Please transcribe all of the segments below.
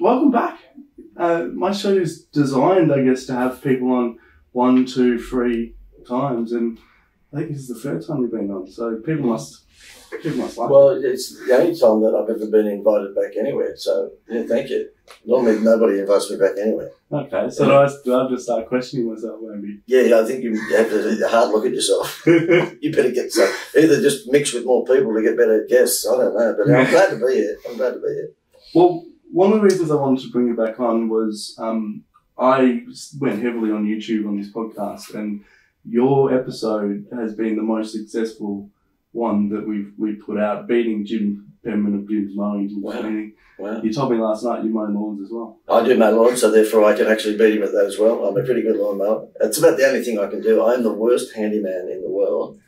welcome back. Uh, my show is designed, I guess, to have people on one, two, three times, and I think this is the third time we've been on. So people must, people must like. Well, it's the only time that I've ever been invited back anywhere. So yeah, thank you. Normally nobody invites me back anywhere. Okay, so do I, do I just start questioning myself, maybe? Yeah, yeah, I think you have to take a hard look at yourself. you better get some. Either just mix with more people to get better guests. I don't know, but I'm glad to be here. I'm glad to be here. Well, one of the reasons I wanted to bring you back on was um, I went heavily on YouTube on this podcast, and your episode has been the most successful one that we've we put out, beating Jim Penman of Jim's Mowing. Wow. Wow. You told me last night you mow lawns as well. I do mow lawn, so therefore I can actually beat him at that as well. I'm a pretty good lawn mower. It's about the only thing I can do. I'm the worst handyman in the world.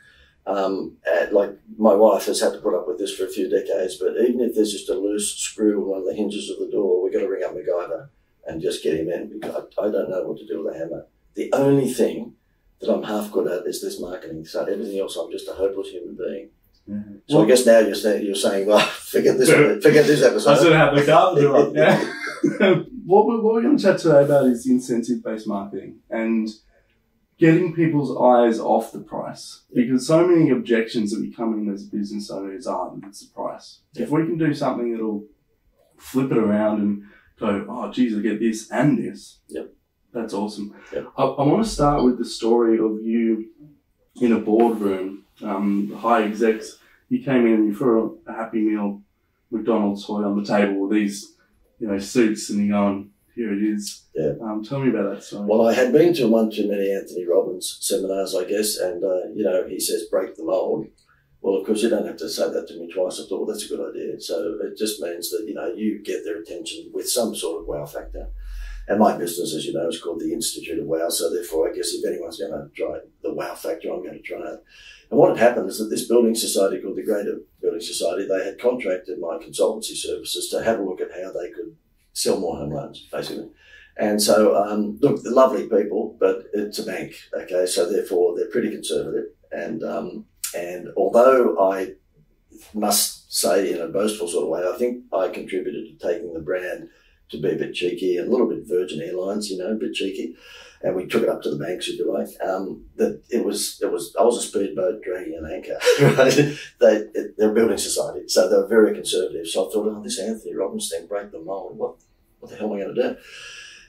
Um, and like my wife has had to put up with this for a few decades, but even if there's just a loose screw on one of the hinges of the door, we've got to ring up MacGyver and just get him in because I, I don't know what to do with a hammer. The only thing that I'm half good at is this marketing. So everything else, I'm just a hopeless human being. So I guess now you're saying, you're saying, well, forget this, forget this episode. I should have the carpenter on. Yeah. what, we're, what we're going to chat today about is incentive-based marketing and getting people's eyes off the price because so many objections that we come in as business owners are that it's the price. If we can do something that'll flip it around and go, oh, geez, I get this and this. Yep. That's awesome. Yep. I, I want to start with the story of you in a boardroom, um, high execs. You came in and you threw a Happy Meal McDonald's toy on the table with these, you know, suits, and you're going, here it is. Yeah. Um, tell me about that story. Well, I had been to one too many Anthony Robbins seminars, I guess, and uh, you know he says break the mold. Well, of course, you don't have to say that to me twice. I thought, well, that's a good idea. So it just means that you know you get their attention with some sort of wow factor. And my business, as you know, is called the Institute of Wow. So therefore, I guess if anyone's going to try the wow factor, I'm going to try it. And what had happened is that this building society called the Greater Building Society, they had contracted my consultancy services to have a look at how they could sell more home loans, basically. And so, um, look, they're lovely people, but it's a bank, okay? So therefore, they're pretty conservative. And um, and although I must say, in a boastful sort of way, I think I contributed to taking the brand to be a bit cheeky a little bit Virgin Airlines, you know, a bit cheeky. And we took it up to the banks, if you like. Um, that it was, it was, I was a speedboat dragging an anchor, right? They, it, they're a building society, so they were very conservative. So I thought, oh, this Anthony Robbins thing, break the mold. What, what the hell am I going to do?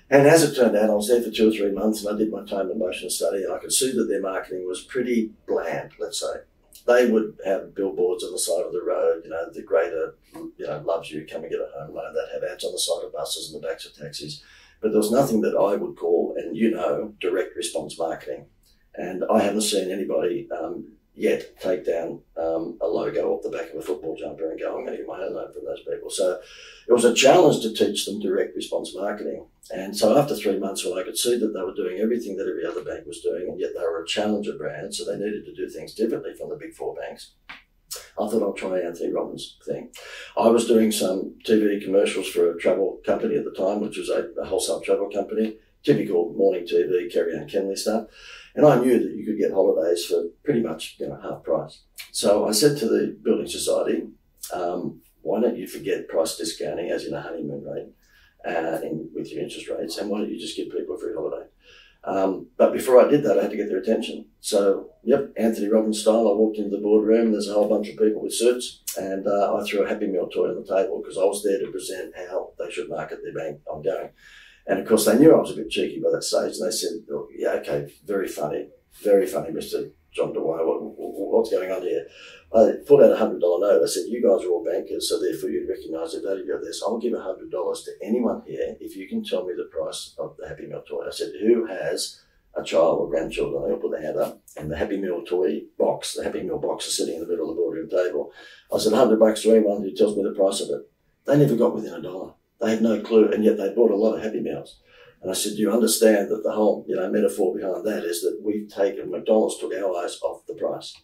And as it turned out, I was there for two or three months and I did my time and motion study and I could see that their marketing was pretty bland, let's say. They would have billboards on the side of the road, you know, the greater, you know, loves you, come and get a home loan. They'd have ads on the side of buses and the backs of taxis. But there was nothing that I would call, and you know, direct response marketing. And I haven't seen anybody um, yet take down um, a logo off the back of a football jumper and go, I'm going to get my home loan from those people. So it was a challenge to teach them direct response marketing. And so after three months, when I could see that they were doing everything that every other bank was doing, and yet they were a challenger brand, so they needed to do things differently from the big four banks, I thought I'll try Anthony Robbins thing. I was doing some TV commercials for a travel company at the time, which was a, a wholesale travel company, typical morning TV, Kerri-Anne Kennerley stuff. And I knew that you could get holidays for pretty much you know half price. So I said to the building society, um, why don't you forget price discounting as in a honeymoon rate uh, in, with your interest rates, and why don't you just give people a free holiday? Um, but before I did that, I had to get their attention. So, yep, Anthony Robbins style. I walked into the boardroom. There's a whole bunch of people with suits, and uh, I threw a Happy Meal toy on the table because I was there to present how they should market their bank ongoing. And of course, they knew I was a bit cheeky by that stage, and they said, oh, "Yeah, okay, very funny, very funny, Mister John. What, what- what's going on here?" I pulled out a hundred dollar note. I said, "You guys are all bankers, so therefore you'd recognise the value of this. I'll give a hundred dollars to anyone here if you can tell me the price of the Happy Meal toy." I said, "Who has a child or grandchildren?" They all put their hand up, and the Happy Meal toy box, the Happy Meal box, is sitting in the middle of the boardroom table. I said, "100 bucks to anyone who tells me the price of it." They never got within a dollar. They had no clue, and yet they bought a lot of Happy Meals. And I said, "Do you understand that the whole, you know, metaphor behind that is that we've taken McDonald's took our eyes off the price."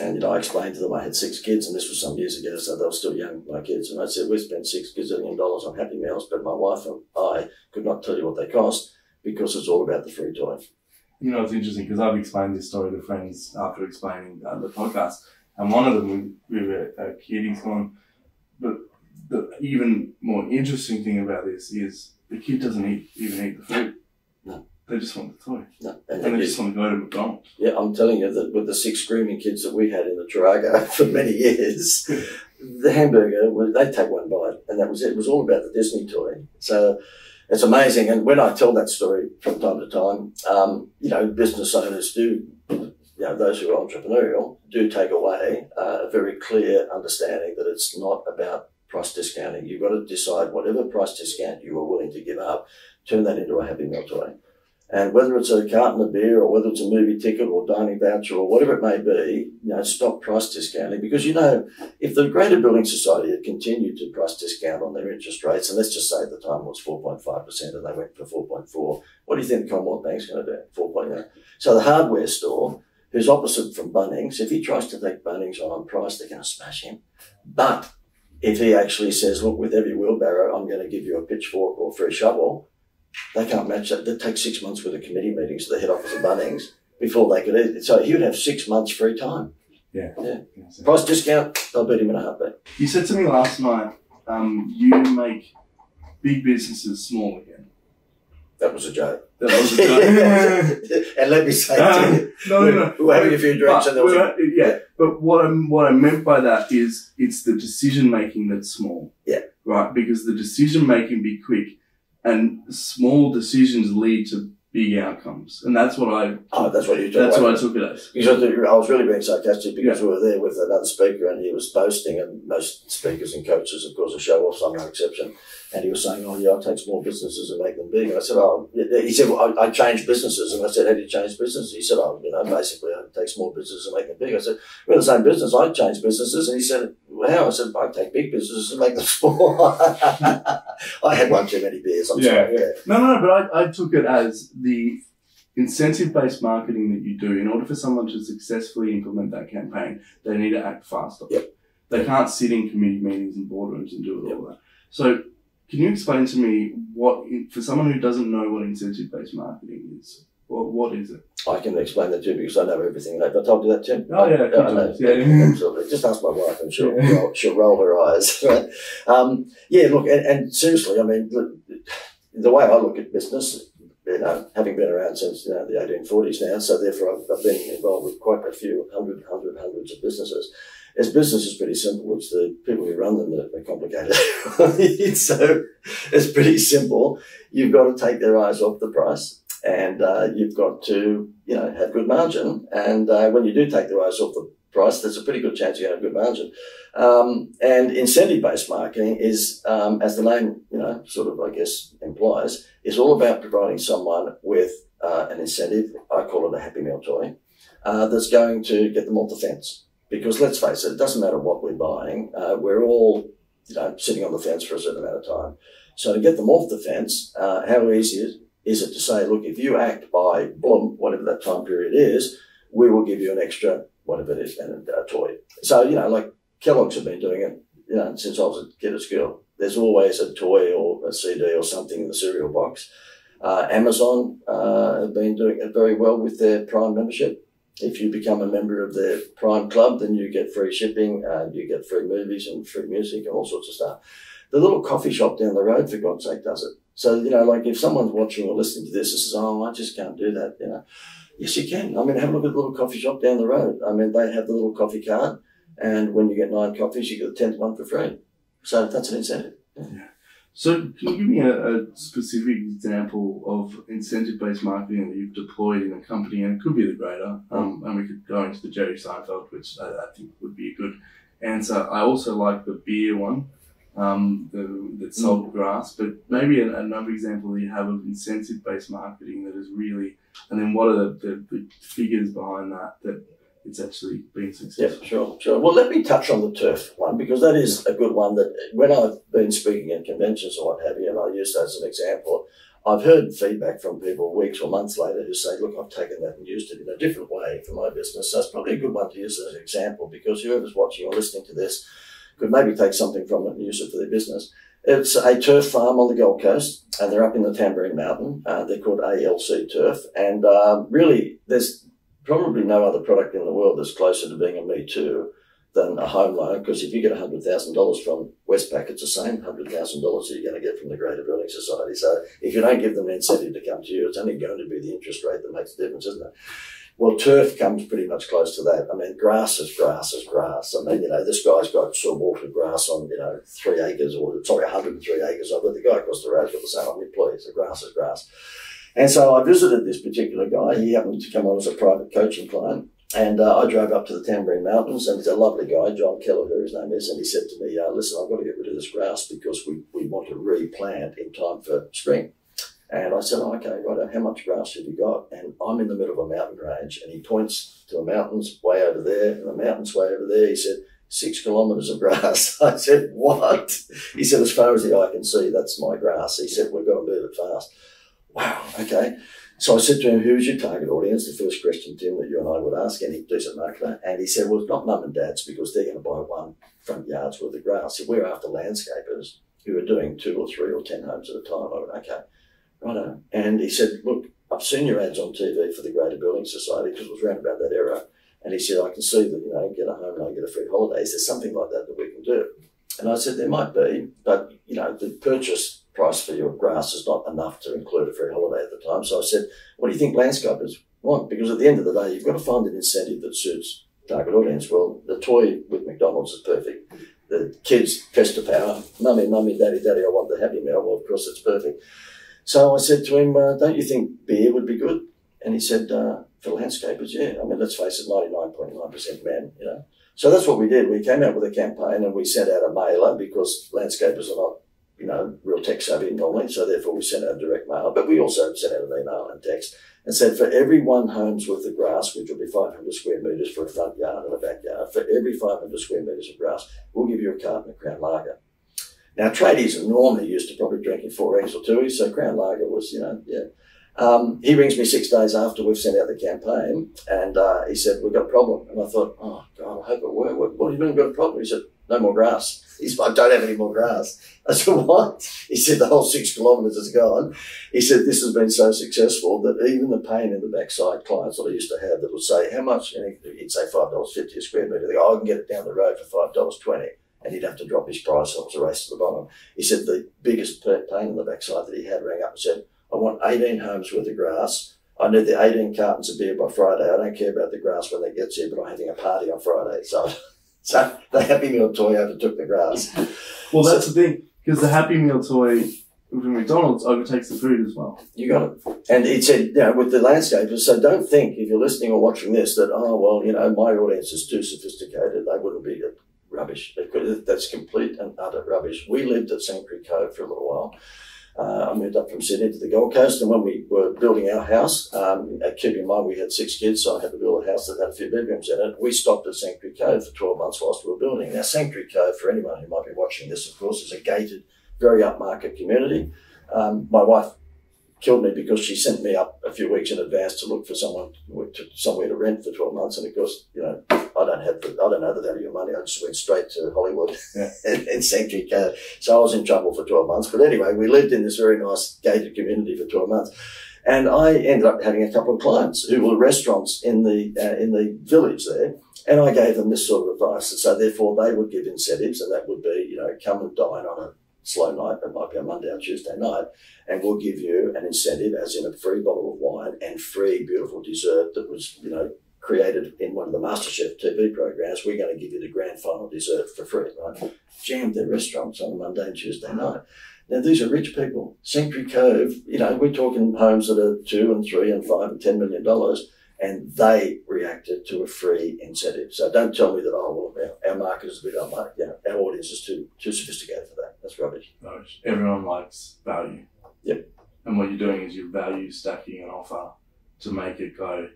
And you know, I explained to them I had six kids, and this was some years ago, so they were still young, my kids. And I said, we spent six gazillion dollars on Happy Meals, but my wife and I could not tell you what they cost because it's all about the free toy. You know, it's interesting because I've explained this story to friends after explaining uh, the podcast, and one of them, we, we were a kid, he's gone, but the even more interesting thing about this is the kid doesn't eat, even eat the food. No. They just want the toy. No, And and they just want to go to McDonald's. Yeah, I'm telling you that with the six screaming kids that we had in the Tarago for many years, the hamburger, they'd take one bite and that was it. It was all about the Disney toy. So it's amazing. And when I tell that story from time to time, um, you know, business owners do, you know, those who are entrepreneurial do take away uh, a very clear understanding that it's not about price discounting. You've got to decide whatever price discount you are willing to give up, turn that into a Happy Meal toy. And whether it's a carton of beer or whether it's a movie ticket or dining voucher or whatever it may be, you know, stop price discounting because you know, if the Greater Building Society had continued to price discount on their interest rates, and let's just say the time was 4.5% and they went for 4.4, what do you think the Commonwealth Bank's going to do? 4.9. So the hardware store, who's opposite from Bunnings, if he tries to take Bunnings on price, they're going to smash him. But if he actually says, look, with every wheelbarrow, I'm going to give you a pitchfork or free shovel, they can't match that. That takes six months with a committee meetings to the head office of Bunnings before they could eat. So he would have six months free time. Yeah. Yeah. Price discount, they'll beat him in a heartbeat. You said to me last night, um, you make big businesses small again. That was a joke. That was a joke. and let me say Um, to you, no, no, no. we were having a few drinks But- and there was a, yeah, but what I what I meant by that is it's the decision making that's small. Yeah. Right, because the decision making be quick, and small decisions lead to big outcomes, and that's what I. oh, that's what you took That's away. what I took it as. Because I was really being sarcastic because we were there with another speaker and he was boasting, and most speakers and coaches, of course, are show offs, I'm no exception. And he was saying, "Oh, yeah, I take small businesses and make them big." And I said, "Oh," he said, well, I, "I change businesses." And I said, "How do you change businesses? He said, "Oh, you know, basically, I take small businesses and make them big." I said, "We're in the same business. I change businesses." And he said, well, "How?" I said, "I take big businesses and make them small." I had one too many beers. I'm Yeah, sorry. yeah. No, no, no, but I, I took it as the incentive based marketing that you do. In order for someone to successfully implement that campaign, they need to act faster. Yep. They can't sit in committee meetings and boardrooms and do it all that. So, can you explain to me what, for someone who doesn't know what incentive based marketing is, what, what is it? I can explain that too because I know everything. Have I told you that, Tim? Oh, yeah, few I know. yeah. absolutely. Just ask my wife and she'll, Yeah. roll, she'll roll her eyes. Right? Um, yeah, look, and, and seriously, I mean, look, the way I look at business, you know, having been around since you know, the 1840s now, so therefore I've, I've been involved with quite a few hundred, hundred, hundreds of businesses. As business is pretty simple. It's the people who run them that are complicated. so it's pretty simple. You've got to take their eyes off the price and uh, you've got to, you know, have good margin. And uh, when you do take their eyes off the price, there's a pretty good chance you're going to have good margin. Um, and incentive-based marketing is, um, as the name, you know, sort of, I guess, implies, is all about providing someone with uh, an incentive. I call it a Happy Meal toy uh, that's going to get them off the fence. Because let's face it, it doesn't matter what we're buying. Uh, we're all, you know, sitting on the fence for a certain amount of time. So to get them off the fence, uh, how easy is, is it to say, look, if you act by boom, whatever that time period is, we will give you an extra whatever it is and a, toy. So you know, like Kellogg's have been doing it, you know, since I was a kid at school. There's always a toy or a CD or something in the cereal box. Uh, Amazon uh, have been doing it very well with their Prime membership. If you become a member of the Prime Club, then you get free shipping, uh, you get free movies and free music and all sorts of stuff. The little coffee shop down the road, for God's sake, does it. So, you know, like if someone's watching or listening to this and says, oh, I just can't do that, you know, yes, you can. I mean, have a look at the little coffee shop down the road. I mean, they have the little coffee card, and when you get nine coffees, you get the 10th one for free. So that's an incentive. So, can you give me a, a specific example of incentive-based marketing that you've deployed in a company, and it could be the greater, um, and we could go into the Jerry Seinfeld, which I, I think would be a good answer. I also like the beer one, um, the, that sold grass, but maybe an, another example that you have of incentive-based marketing that is really, and then what are the, the, the figures behind that that it's actually been successful. Yeah, sure, sure. Well, let me touch on the turf one because that is a good one. That when I've been speaking at conventions or what have you, and I use that as an example, I've heard feedback from people weeks or months later who say, "Look, I've taken that and used it in a different way for my business." So it's probably a good one to use as an example because whoever's watching or listening to this could maybe take something from it and use it for their business. It's a turf farm on the Gold Coast, and they're up in the Tamborine Mountain. Uh, they're called ALC Turf, and um, really, there's probably no other product in the world that's closer to being a Me Too than a home loan because if you get $100,000 from Westpac, it's the same $100,000 that you're going to get from the Greater Building Society. So if you don't give them an incentive to come to you, it's only going to be the interest rate that makes the difference, isn't it? Well, turf comes pretty much close to that. I mean, grass is grass is grass. I mean, you know, this guy's got sort of watered grass on, you know, three acres or, sorry, 103 acres of it. The guy across the road's got the same on me, please. The grass is grass. And so I visited this particular guy. He happened to come on as a private coaching client. And uh, I drove up to the Tamborine Mountains, and he's a lovely guy, John Kelleher, his name is, and he said to me, uh, "Listen, I've got to get rid of this grass because we, we want to replant in time for spring." And I said, oh, "Okay, right. How much grass have you got?" And I'm in the middle of a mountain range, and he points to the mountains way over there, and the mountains way over there. He said, six kilometres of grass. I said, what? He said, as far as the eye can see, that's my grass. He said, we've got to move it fast. Wow, okay. So I said to him, who's your target audience? The first question, Tim, that you and I would ask any decent marketer. And he said, well, it's not mum and dads because they're going to buy one front yard's worth of grass. Said, we're after landscapers who are doing two or three or ten homes at a time. I went, okay, right. And he said, look, I've seen your ads on TV for the Greater Building Society because it was around about that era. And he said, I can see that, you know, get a home loan, get a free holiday. Is there something like that that we can do? And I said, there might be, but, you know, the purchase price for your grass is not enough to include it for a free holiday at the time. So I said, what do you think landscapers want? Because at the end of the day, you've got to find an incentive that suits target audience. Well, the toy with McDonald's is perfect. The kids press power, mummy, mummy, daddy, daddy, I want the Happy Meal. Well, of course, it's perfect. So I said to him, uh, don't you think beer would be good? And he said, uh, for landscapers, yeah. I mean, let's face it, 99.9% men, you know. So that's what we did. We came out with a campaign and we sent out a mailer because landscapers are not you know, real tech savvy normally, so therefore we sent out direct mail, but we also sent out an email and text and said for every one home's worth of grass, which will be 500 square metres for a front yard and a backyard, for every 500 square metres of grass, we'll give you a carton of Crown Lager. Now, tradies are normally used to probably drinking XXXX or two, so Crown Lager was, you know, yeah. Um, he rings me six days after we've sent out the campaign, and uh, he said, We've got a problem. And I thought, Oh, God, I hope it worked. What, what do you mean we've got a problem? He said, No more grass. He said, I don't have any more grass. I said, what? He said, the whole six kilometres is gone. He said, this has been so successful that even the pain in the backside clients that I used to have that would say, how much? And he'd say $5.50 a square metre. They go, oh, I can get it down the road for $5.20. And he'd have to drop his price. It was a race to the bottom. He said the biggest pain in the backside that he had rang up and said, I want 18 homes worth of grass. I need the 18 cartons of beer by Friday. I don't care about the grass when it gets here, but I'm having a party on Friday. So So the Happy Meal toy overtook the grass. Well, that's so, the thing, because the Happy Meal toy from McDonald's overtakes the food as well. You got it. And it said, you know, with the landscapers, so don't think if you're listening or watching this that, oh, well, you know, my audience is too sophisticated. They wouldn't be rubbish. That's complete and utter rubbish. We lived at St. Sanctuary Cove for a little while. Uh, I moved up from Sydney to the Gold Coast, and when we were building our house, um, keep in mind we had six kids, so I had to build a house that had a few bedrooms in it. We stopped at Sanctuary Cove for 12 months whilst we were building. Now, Sanctuary Cove, for anyone who might be watching this, of course, is a gated, very upmarket community. Um, my wife killed me because she sent me up a few weeks in advance to look for someone to, somewhere to rent for 12 months. And of course, you know, I don't have the, I don't know the value of money. I just went straight to Hollywood yeah. and, and Sanctuary Cove. So I was in trouble for 12 months. But anyway, we lived in this very nice gated community for 12 months. And I ended up having a couple of clients who were restaurants in the, uh, in the village there. And I gave them this sort of advice. And so therefore they would give incentives and that would be, you know, come and dine on a slow night. It might be a Monday or Tuesday night and we'll give you an incentive, as in a free bottle of wine and free beautiful dessert that was, you know, created in one of the MasterChef TV programs. We're going to give you the grand final dessert for free, right? Jammed their restaurants on Monday and Tuesday night. Now, these are rich people. Sanctuary Cove, you know, we're talking homes that are two and three and five and ten million dollars, and they reacted to a free incentive. So don't tell me that, oh, well, our, market is a bit unlike, you know, our audience is too, too sophisticated for that. That's rubbish. Rubbish. Everyone likes value. Yep. And what you're doing is you're value stacking an offer to make it go,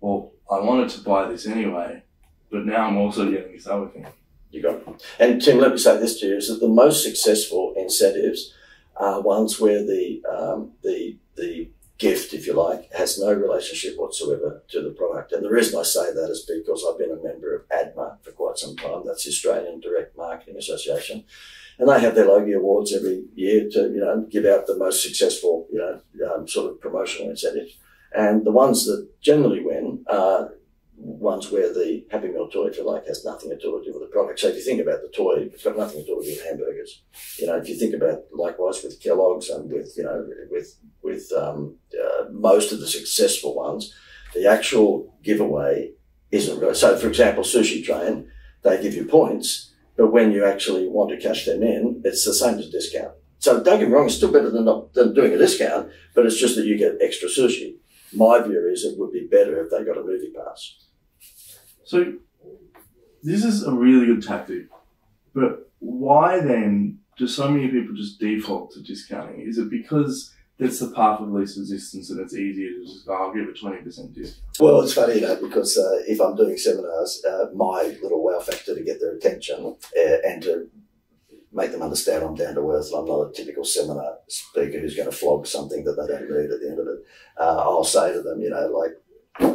well, I wanted to buy this anyway, but now I'm also getting this other thing. You got it. And Tim, let me say this to you: is that the most successful incentives are ones where the um, the the gift, if you like, has no relationship whatsoever to the product. And the reason I say that is because I've been a member of ADMA for quite some time. That's the Australian Direct Marketing Association and they have their Logie Awards every year to you know give out the most successful you know um, sort of promotional incentives. And the ones that generally win are ones where the Happy Meal toy, if you like, has nothing at all to do with the product. So if you think about the toy, it's got nothing to do with hamburgers. You know, if you think about likewise with Kellogg's and with you know with with um, uh, most of the successful ones, the actual giveaway isn't really. So, for example, Sushi Train, they give you points, but when you actually want to cash them in, it's the same as a discount. So don't get me wrong, it's still better than not than doing a discount, but it's just that you get extra sushi. My view is it would be better if they got a movie pass. So this is a really good tactic, but why then do so many people just default to discounting? Is it because that's the path of least resistance and it's easier to just go, I'll give a 20% discount? Well, it's funny, you know, because uh, if I'm doing seminars, uh, my little wow factor to get their attention uh, and to make them understand I'm down to earth and I'm not a typical seminar speaker who's going to flog something that they don't read at the end of it. Uh, I'll say to them, you know, like,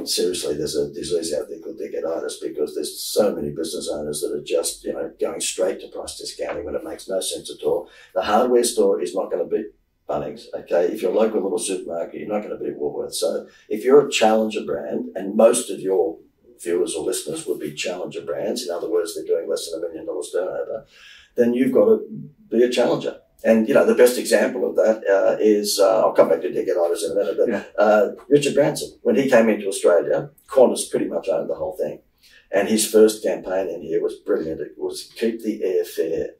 seriously, there's a disease out there called dickheaditis because there's so many business owners that are just, you know, going straight to price discounting when it makes no sense at all. The hardware store is not going to beat Bunnings, okay? If you're a local little supermarket, you're not going to beat Woolworths. So if you're a challenger brand, and most of your viewers or listeners would be challenger brands, in other words, they're doing less than a million dollars turnover, then you've got to be a challenger. And you know the best example of that uh, is uh, I'll come back to dickheaditis in a minute, but Yeah. uh, Richard Branson when he came into Australia, Qantas pretty much owned the whole thing, and his first campaign in here was brilliant. It was keep the air fair,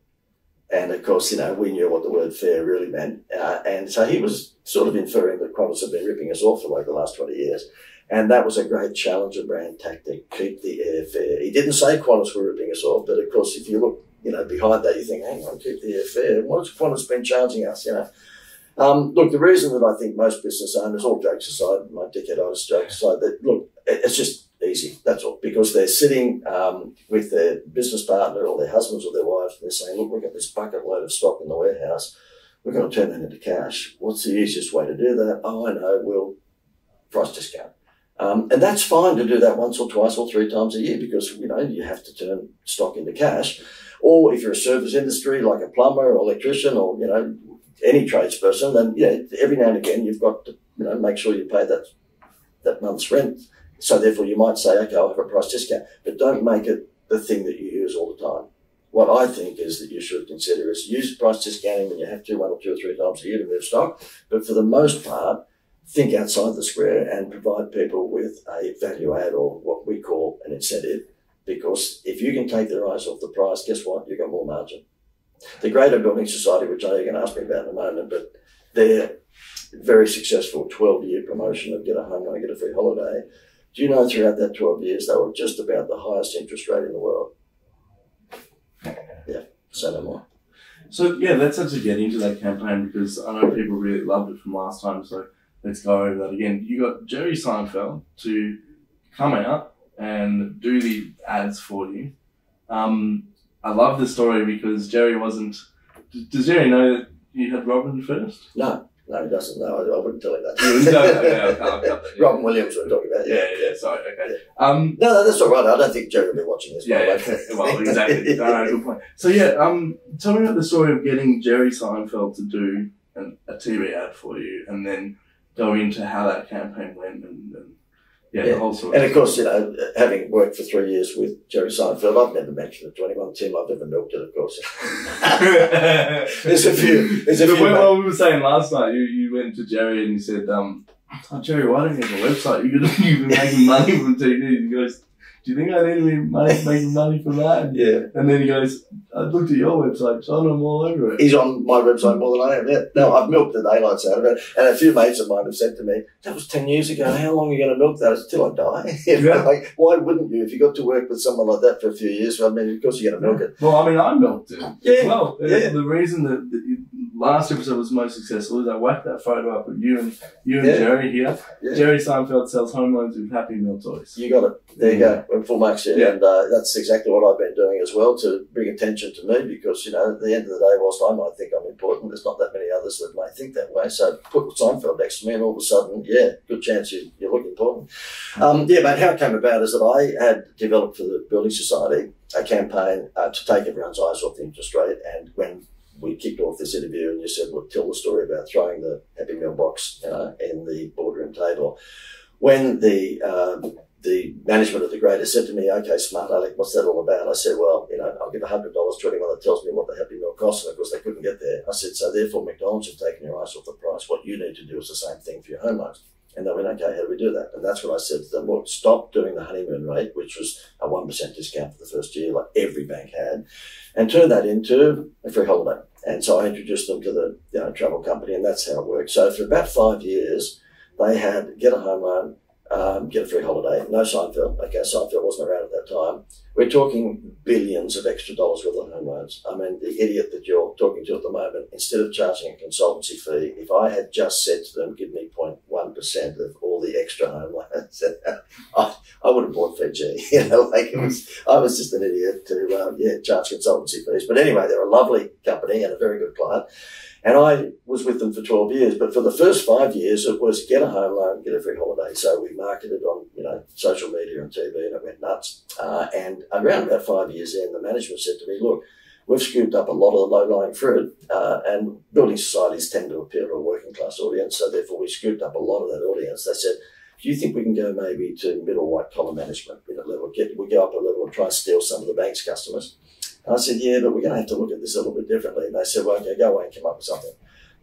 and of course you know we knew what the word fair really meant, uh, and so he was sort of inferring that Qantas had been ripping us off for like the last twenty years. And that was a great challenger brand tactic. Keep the air fair. He didn't say Qantas were ripping us off, but of course, if you look you know, behind that, you think, hang on, keep the air fair. What's Qantas been charging us, you know? Um, look, the reason that I think most business owners, all jokes aside, my dickheaditis jokes aside, that look, it's just easy. That's all. Because they're sitting um, with their business partner or their husbands or their wives, and they're saying, look, we've got this bucket load of stock in the warehouse. We're going to turn that into cash. What's the easiest way to do that? Oh, I know. We'll price discount. Um, and that's fine to do that once or twice or three times a year because, you know, you have to turn stock into cash. Or if you're a service industry like a plumber or electrician or, you know, any tradesperson, then, you know, every now and again you've got to, you know, make sure you pay that, that month's rent. So therefore you might say, okay, I'll have a price discount, but don't make it the thing that you use all the time. What I think is that you should consider is use price discounting when you have to, one or two or three times a year to move stock. But for the most part, think outside the square and provide people with a value add or what we call an incentive. Because if you can take their eyes off the price, guess what? You've got more margin. The Greater Building Society, which I know you're going to ask me about in a moment, but their very successful 12 year promotion of get a home loan, get a free holiday. Do you know throughout that 12 years, they were just about the highest interest rate in the world? Yeah, say no more. So yeah, let's actually get into that campaign because I know people really loved it from last time. So let's go over that again. You got Jerry Seinfeld to come out and do the ads for you. Um, I love the story because Jerry wasn't. Does Jerry know that you had Robin first? No, no, he doesn't. No, I, I wouldn't tell him that. no, okay, I'll, I'll cut that. Robin Williams, we're talking about. Yeah, yeah. Sorry. Okay. Um, No, no, that's all right. I don't think Jerry will be watching this. Yeah, yeah. well, exactly. No, no, good point. So yeah, um, tell me about the story of getting Jerry Seinfeld to do an, a TV ad for you, and then go into how that campaign went, and, and yeah, Yeah. the whole story. And of course, you know, having worked for three years with Jerry Seinfeld, I've never mentioned it to anyone. Tim, I've never milked it, of course. there's a few. There's a So few. what, what we were saying last night, you, you went to Jerry and you said, um, oh, Jerry, why don't you have a website? You're gonna you've been making money from TV. He goes, do you think I need to be making money from that? Yeah. and then he goes, I looked at your website, John, I'm all over it. He's on my website more than I am. Yeah. No, I've milked the daylights out of it. And a few mates of mine have said to me, that was 10 years ago. How long are you going to milk that? It's till I die. You know, Yeah. like, why wouldn't you? If you got to work with someone like that for a few years, I mean, of course you're going to milk it. Well, I mean, I milked it. Yeah, Well, yeah. the reason that the last episode was most successful is I whacked that photo up with you and you and Yeah. Jerry here. Yeah. Jerry Seinfeld sells home loans with Happy Meal toys. You got it. There you go. We're full marks. Yeah. And uh, that's exactly what I've been doing as well to bring attention to me because, you know, at the end of the day, whilst I might think I'm important, there's not that many others that may think that way. So put Seinfeld next to me and all of a sudden, yeah, good chance you, you look important. Um, yeah, mate, how it came about is that I had developed for the Building Society a campaign uh, to take everyone's eyes off the interest rate. And when we kicked off this interview and you said, well, tell the story about throwing the Happy Meal box, know, in the boardroom table. When the um, the management of the Greater said to me, okay, smart Alec, what's that all about? I said, well, you know, I'll give $100 to anyone that tells me what the Happy Meal costs. And of course, they couldn't get there. I said, so therefore, McDonald's have taken your eyes off the price. What you need to do is the same thing for your home loans. And they went, okay, how do we do that? And that's what I said to them. Look, stop doing the honeymoon rate, which was a 1% discount for the first year, like every bank had, and turn that into a free holiday. And so I introduced them to the you know, travel company, and that's how it worked. So for about five years, they had get a home loan, um, get a free holiday. No Seinfeld. Okay, Seinfeld wasn't around at that time. We're talking billions of extra dollars worth of home loans. I mean, the idiot that you're talking to at the moment, instead of charging a consultancy fee, if I had just said to them, give me 0.1% of all the extra home loans, I, I would have bought Fiji. You know, like it was, I was just an idiot to, um, yeah, charge consultancy fees. But anyway, they're a lovely company and a very good client. And I was with them for 12 years, but for the first five years, it was get a home loan, get a free holiday. So we marketed on, you know, social media and TV and it went nuts. Uh, and around about five years in, the management said to me, look, we've scooped up a lot of the low-lying fruit, uh, and building societies tend to appeal to a working class audience. So therefore, we scooped up a lot of that audience. They said, do you think we can go maybe to middle white collar management, you know, level, get, we go up a level and try and steal some of the bank's customers? And I said, yeah, but we're going to have to look at this a little bit differently. And they said, well, okay, go away and come up with something.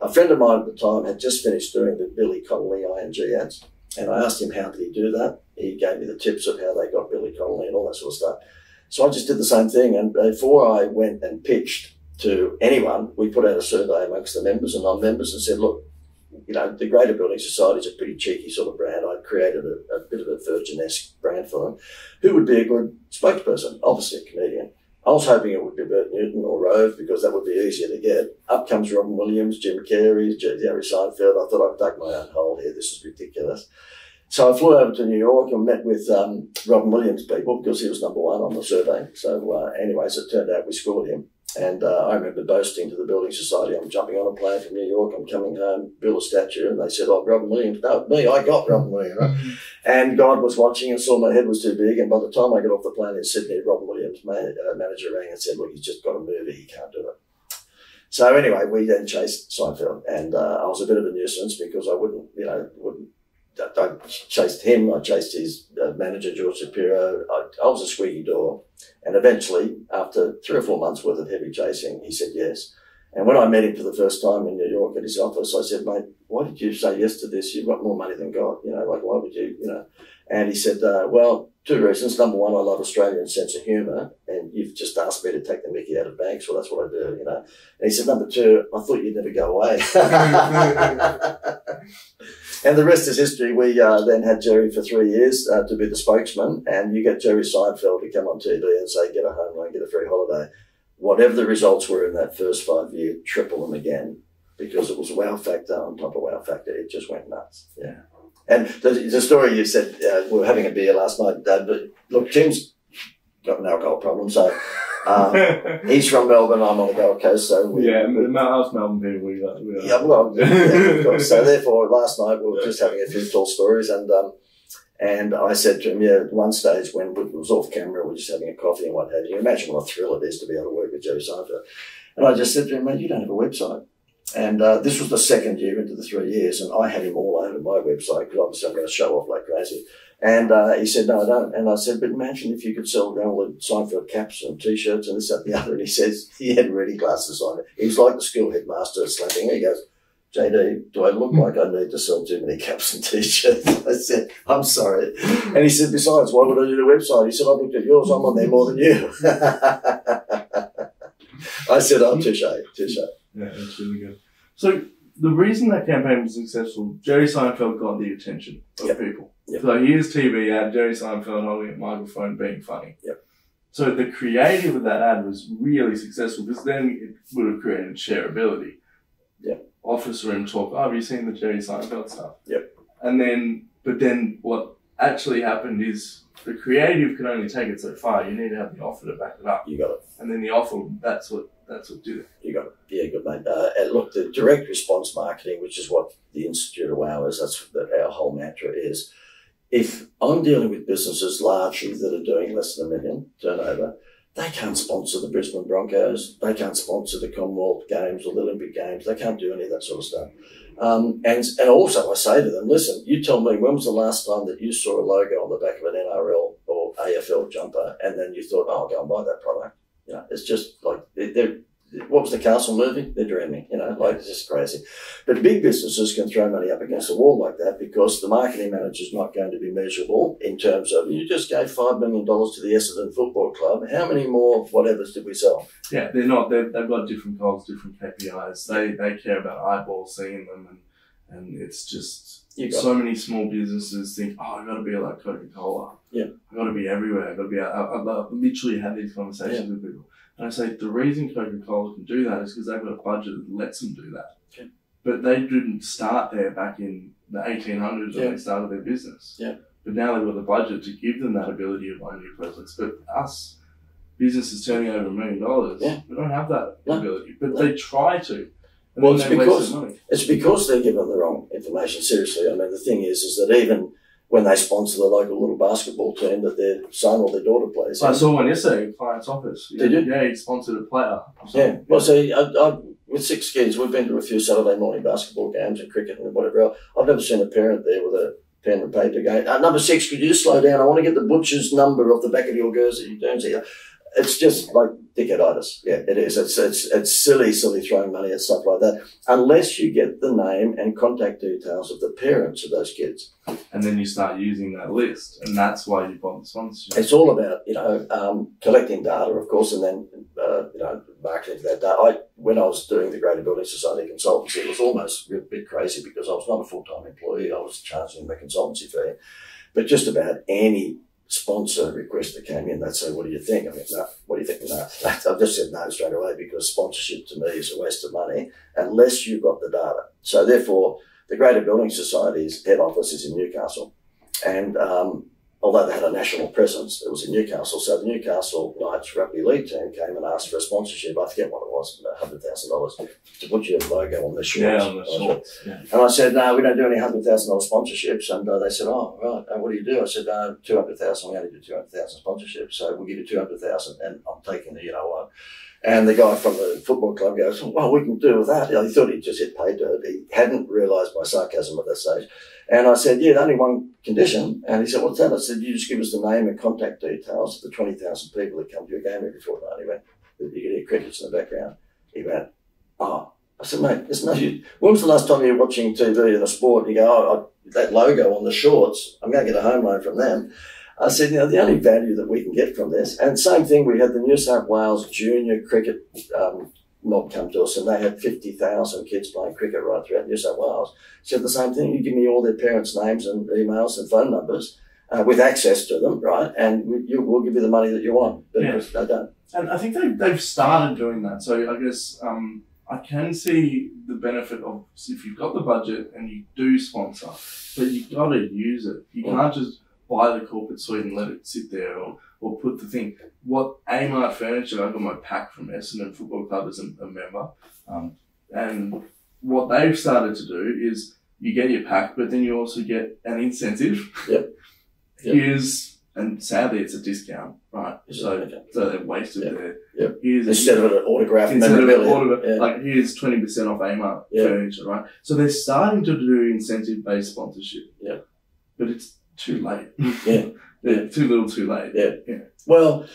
A friend of mine at the time had just finished doing the Billy Connolly ING ads. And I asked him, how did he do that? He gave me the tips of how they got Billy Connolly and all that sort of stuff. So I just did the same thing. And before I went and pitched to anyone, we put out a survey amongst the members and non-members and said, look, you know, the Greater Building Society is a pretty cheeky sort of brand. I created a, a bit of a Virgin-esque brand for them. Who would be a good spokesperson? Obviously a comedian. I was hoping it would be Bert Newton or Rove because that would be easier to get. Up comes Robin Williams, Jim Carrey, Jerry Seinfeld. I thought I'd dug my own hole here. This is ridiculous. So I flew over to New York and met with um, Robin Williams people because he was number one on the survey. So, uh, anyways, it turned out we scored him. And uh, I remember boasting to the Building Society, I'm jumping on a plane from New York, I'm coming home, build a statue. And they said, Oh, Robin Williams. No, me, I got Robin Williams. Right? Mm-hmm. And God was watching and saw my head was too big. And by the time I got off the plane in Sydney, Robin Williams' man, uh, manager rang and said, Look, he's just got a movie, he can't do it. So anyway, we then chased Seinfeld, and uh, I was a bit of a nuisance because I wouldn't, you know, wouldn't. I chased him. I chased his uh, manager George Shapiro. I, I was a squeaky door. And eventually, after three or four months worth of heavy chasing, he said yes. And when I met him for the first time in New York at his office, I said, mate, why did you say yes to this? You've got more money than God. You know, like, why would you, you know? And he said, uh, well, two reasons. Number one, I love Australian sense of humour, and you've just asked me to take the mickey out of banks. Well, that's what I do, you know. And he said, number two, I thought you'd never go away. and the rest is history. We uh, then had Jerry for three years uh, to be the spokesman, and you get Jerry Seinfeld to come on TV and say, get a home loan, get a free holiday. Whatever the results were in that first five year, triple them again because it was a wow factor on top of wow factor. It just went nuts. Yeah. And the, the story you said, uh, we were having a beer last night, Dad, but look, Tim's got an alcohol problem, so um, he's from Melbourne, I'm on the Gold Coast, so we, yeah, we, us Melbourne people, we, we are. yeah, well, yeah, of course. So therefore, last night we were just having a few tall stories, and um, and I said to him, yeah, at one stage when it was off camera, we are just having a coffee and what have you. Imagine what a thrill it is to be able to work with Jerry Seinfeld. And I just said to him, mate, you don't have a website. And uh, this was the second year into the three years, and I had him all over my website because obviously I'm going to show off like crazy. And uh, he said, no, I don't. And I said, but imagine if you could sell the Seinfeld caps and T-shirts and this, that, and the other. And he says, he had reading glasses on. it. He was like the school headmaster slapping. He goes, JD, do I look hmm. like I need to sell too many caps and T-shirts? I said, I'm sorry. And he said, besides, why would I do the website? He said, I've looked at yours. I'm on there more than you. I said, oh, touche, touche. Yeah, that's really good. So the reason that campaign was successful, Jerry Seinfeld got the attention of yep. people. Yep. So here's TV ad, Jerry Seinfeld holding a microphone being funny. Yep. So the creative of that ad was really successful because then it would have created shareability. Yep. Office room talk, oh, have you seen the Jerry Seinfeld stuff? Yep. And then, but then what actually happened is the creative can only take it so far. You need to have the offer to back it up. You got it. And then the offer, that's what that's what did it. You got it. Yeah, good mate. Uh, and look, the direct response marketing, which is what the Institute of Wow is, that's what our whole mantra is. If I'm dealing with businesses largely that are doing less than a million turnover, they can't sponsor the Brisbane Broncos. They can't sponsor the Commonwealth Games or the Olympic Games. They can't do any of that sort of stuff. Um, and, and also I say to them, listen, you tell me when was the last time that you saw a logo on the back of an NRL or AFL jumper and then you thought, oh, I'll go and buy that product. You know, it's just like they're, what was the castle movie? They're dreaming, you know, like it's just crazy. But big businesses can throw money up against the wall like that because the marketing manager is not going to be measurable in terms of you just gave five million dollars to the Essendon Football Club. How many more whatevers did we sell? Yeah, they're not. They've, they've got different goals, different KPIs. They they care about eyeballs seeing them, and and it's just so many small businesses think, oh, I've got to be like Coca Cola. Yeah, I've got to be everywhere. I've got to be. I, I, I literally had these conversations yeah. with people and I say the reason Coca Cola can do that is because they've got a budget that lets them do that. Okay. But they didn't start there back in the 1800s when they started their business. Yeah. But now they've got the budget to give them that ability of omnipresence. But us, businesses turning over a million dollars, Yeah. we don't have that No. ability. But No. they try to. Well, it's because- It's because they're given the wrong information. Seriously, I mean, the thing is, is that even when they sponsor the local little basketball team that their son or their daughter plays, So I saw one yesterday, client's office. Did you? Yeah, he sponsored a player. or yeah. something. Well, see, I, I, with six kids, we've been to a few Saturday morning basketball games and cricket and whatever else. I've never seen a parent there with a pen and paper going, uh, number six, could you slow down? I want to get the butcher's number off the back of your jersey. It's just like dickheaditis. Yeah, it is. It's, it's, it's silly, silly throwing money at stuff like that. Unless you get the name and contact details of the parents of those kids. And then you start using that list, and that's why you bought the sponsorship. It's all about, you know, um, collecting data, of course, and then, uh, you know, marketing that data. I, when I was doing the Greater Building Society consultancy, it was almost a bit crazy because I was not a full-time employee. I was charging the consultancy fee. But just about any sponsor request that came in, they'd say, what do you think? I mean, no, what do you think? No. I've just said no straight away because sponsorship to me is a waste of money unless you've got the data. So therefore, the Greater Building Society's head office is in Newcastle. And um, although they had a national presence, it was in Newcastle. So the Newcastle Knights rugby league team came and asked for a sponsorship. I forget what it was, hundred thousand dollars to put your logo on the shorts. Yeah, on the shorts. Yeah. And I said, no, we don't do any hundred thousand dollar sponsorships. And uh, they said, oh, right. And what do you do? I said, uh, two hundred thousand. We only do two hundred thousand sponsorships, so we'll give you two hundred thousand. And I'm taking the, you know what. And the guy from the football club goes, well, we can do with that. He thought he'd just hit pay dirt. He hadn't realised my sarcasm at that stage. And I said, yeah, only one condition. And he said, what's that? I said, you just give us the name and contact details of the 20,000 people that come to your game every fortnight. He went, you can hear crickets in the background. He went, oh. I said, mate, there's no, when was the last time you were watching TV and a sport? And you go, oh, I, that logo on the shorts, I'm going to get a home loan from them. I said, you know, the only value that we can get from this, and same thing, we had the New South Wales junior cricket um, mob come to us, and they had 50,000 kids playing cricket right throughout New South Wales. Said the same thing, you give me all their parents' names and emails and phone numbers uh, with access to them, right, and we, you, we'll give you the money that you want. But Yeah. they don't. And I think they, they've started doing that. So I guess um, I can see the benefit of if you've got the budget and you do sponsor, but you've got to use it. You Mm. can't just buy the corporate suite and let it sit there or, or put the thing. What Amart Furniture, I got my pack from Essendon Football Club as a, a member. Um, and what they've started to do is you get your pack, but then you also get an incentive. Yep. Yep. Here's, and sadly it's a discount, right? It? So, Okay. so they've wasted Yep. their, Yep. here's Instead of an autograph instead of memorabilia. order, Yeah. like here's twenty percent off Amart Yeah. furniture, right? So they're starting to do incentive based sponsorship. Yeah. But it's too late. Yeah. They're too little too late. Yeah. yeah. Well,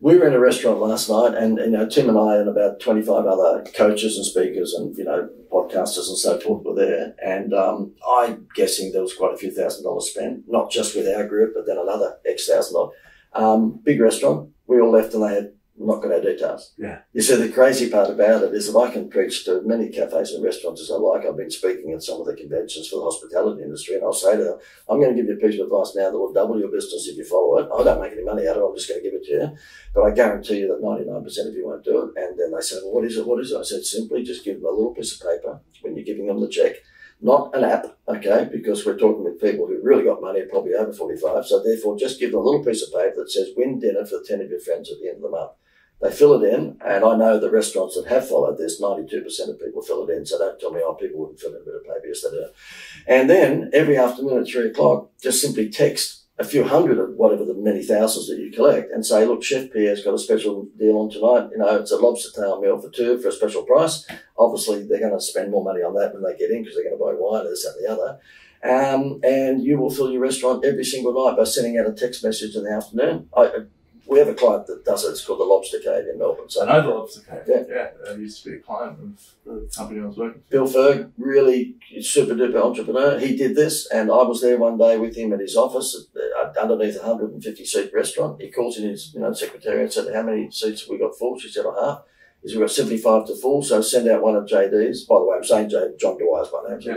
we were in a restaurant last night, and you know, Tim and I and about twenty-five other coaches and speakers and you know, podcasters and so forth were there. And um, I'm guessing there was quite a few thousand dollars spent, not just with our group, but then another X thousand dollars. Um, big restaurant. We all left, and they had not got our details. Yeah. You see, the crazy part about it is that I can preach to many cafes and restaurants as I like. I've been speaking at some of the conventions for the hospitality industry, and I'll say to them, I'm going to give you a piece of advice now that will double your business if you follow it. I don't make any money out of it. I'm just going to give it to you. But I guarantee you that 99% of you won't do it. And then they say, well, what is it? What is it? I said, simply just give them a little piece of paper when you're giving them the check. Not an app, okay, because we're talking with people who've really got money, probably over 45. So therefore, just give them a little piece of paper that says, win dinner for 10 of your friends at the end of the month. They fill it in, and I know the restaurants that have followed this, 92% of people fill it in. So don't tell me, oh, people wouldn't fill in a bit of paper. Yes, they do. And then every afternoon at three o'clock, just simply text a few hundred of whatever the many thousands that you collect and say, look, Chef Pierre's got a special deal on tonight. You know, it's a lobster tail meal for two for a special price. Obviously, they're going to spend more money on that when they get in because they're going to buy wine, this, and the other. Um, and you will fill your restaurant every single night by sending out a text message in the afternoon. I, we have a client that does it. It's called the Lobster Cave in Melbourne. So I know the Lobster Cave. Yeah, yeah. I used to be a client of company I was working. For. Bill Ferg, really super duper entrepreneur. He did this, and I was there one day with him at his office uh, underneath a 150 seat restaurant. He calls in his you know secretary and said, "How many seats have we got full?" She said, "A half." Is we've got 75 to full, so send out one of JD's. By the way, I'm saying J, John Dwyer's my name. Yeah.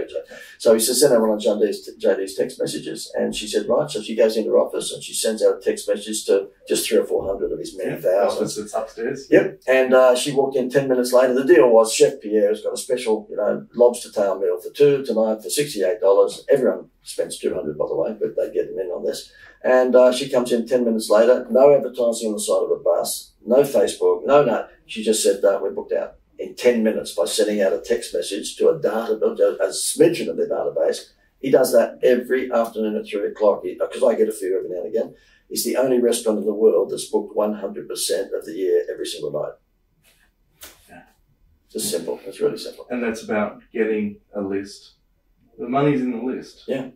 So he says, send out one of JD's, JD's text messages. And she said, right. So she goes into her office and she sends out a text message to just three or 400 of his many yeah, thousands. Office upstairs. Yep. And uh, she walked in 10 minutes later. The deal was Chef Pierre has got a special, you know, lobster tail meal for two tonight for $68. Everyone spends 200 by the way, but they get them in on this. And uh, she comes in 10 minutes later, no advertising on the side of a bus, no Facebook, no, no. She just said that we're booked out in 10 minutes by sending out a text message to a data, a smidgen of their database. He does that every afternoon at three o'clock because I get a few every now and again. He's the only restaurant in the world that's booked 100% of the year every single night. Yeah. Just simple. It's really simple. And that's about getting a list. The money's in the list. Yeah.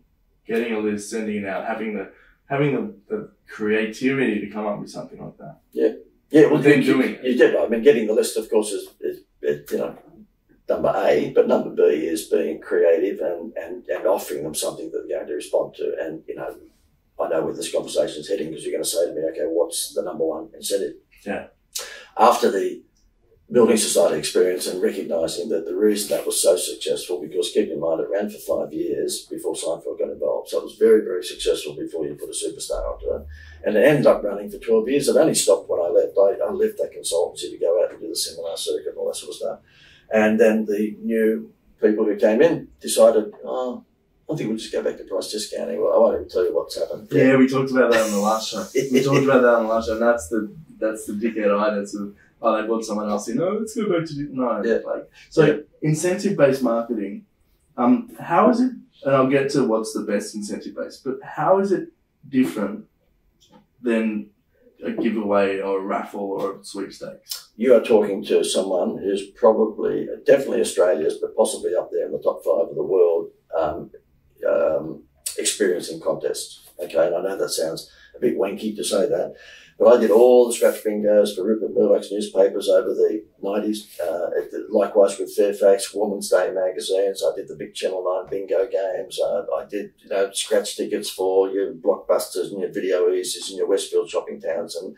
Getting a list, sending it out, having the having the, the creativity to come up with something like that. Yeah. Yeah, well, then doing it. You did. I mean, getting the list, of course, is, is, is, you know number A, but number B is being creative and, and, and offering them something that they're going to respond to. And you know, I know where this conversation is heading because you're going to say to me, okay, what's the number one incentive? Yeah. After the building society experience and recognizing that the reason that was so successful because keep in mind it ran for five years before Seinfeld got involved. So it was very, very successful before you put a superstar onto it. And it ended up running for 12 years. It only stopped when I left. I, I left that consultancy to go out and do the seminar circuit and all that sort of stuff. And then the new people who came in decided, oh, I think we'll just go back to price discounting. Well, I won't even tell you what's happened. Yeah, yeah we talked about that on the last show. we talked about that on the last show, and that's the that's the dickhead a oh, they want someone else in. No, let's go back to the, no. Yeah. Like so, yeah. incentive based marketing. Um, how is it? And I'll get to what's the best incentive based, but how is it different than a giveaway or a raffle or a sweepstakes? You are talking to someone who's probably, definitely Australia's, but possibly up there in the top five of the world, um, um, experiencing contests. Okay, and I know that sounds a bit wanky to say that, but I did all the scratch bingos for Rupert Murdoch's newspapers over the 90s. Uh, likewise with Fairfax Woman's Day magazines. I did the big Channel 9 bingo games. Uh, I did, you know, scratch tickets for your Blockbusters and your Video Ezys and your Westfield shopping towns and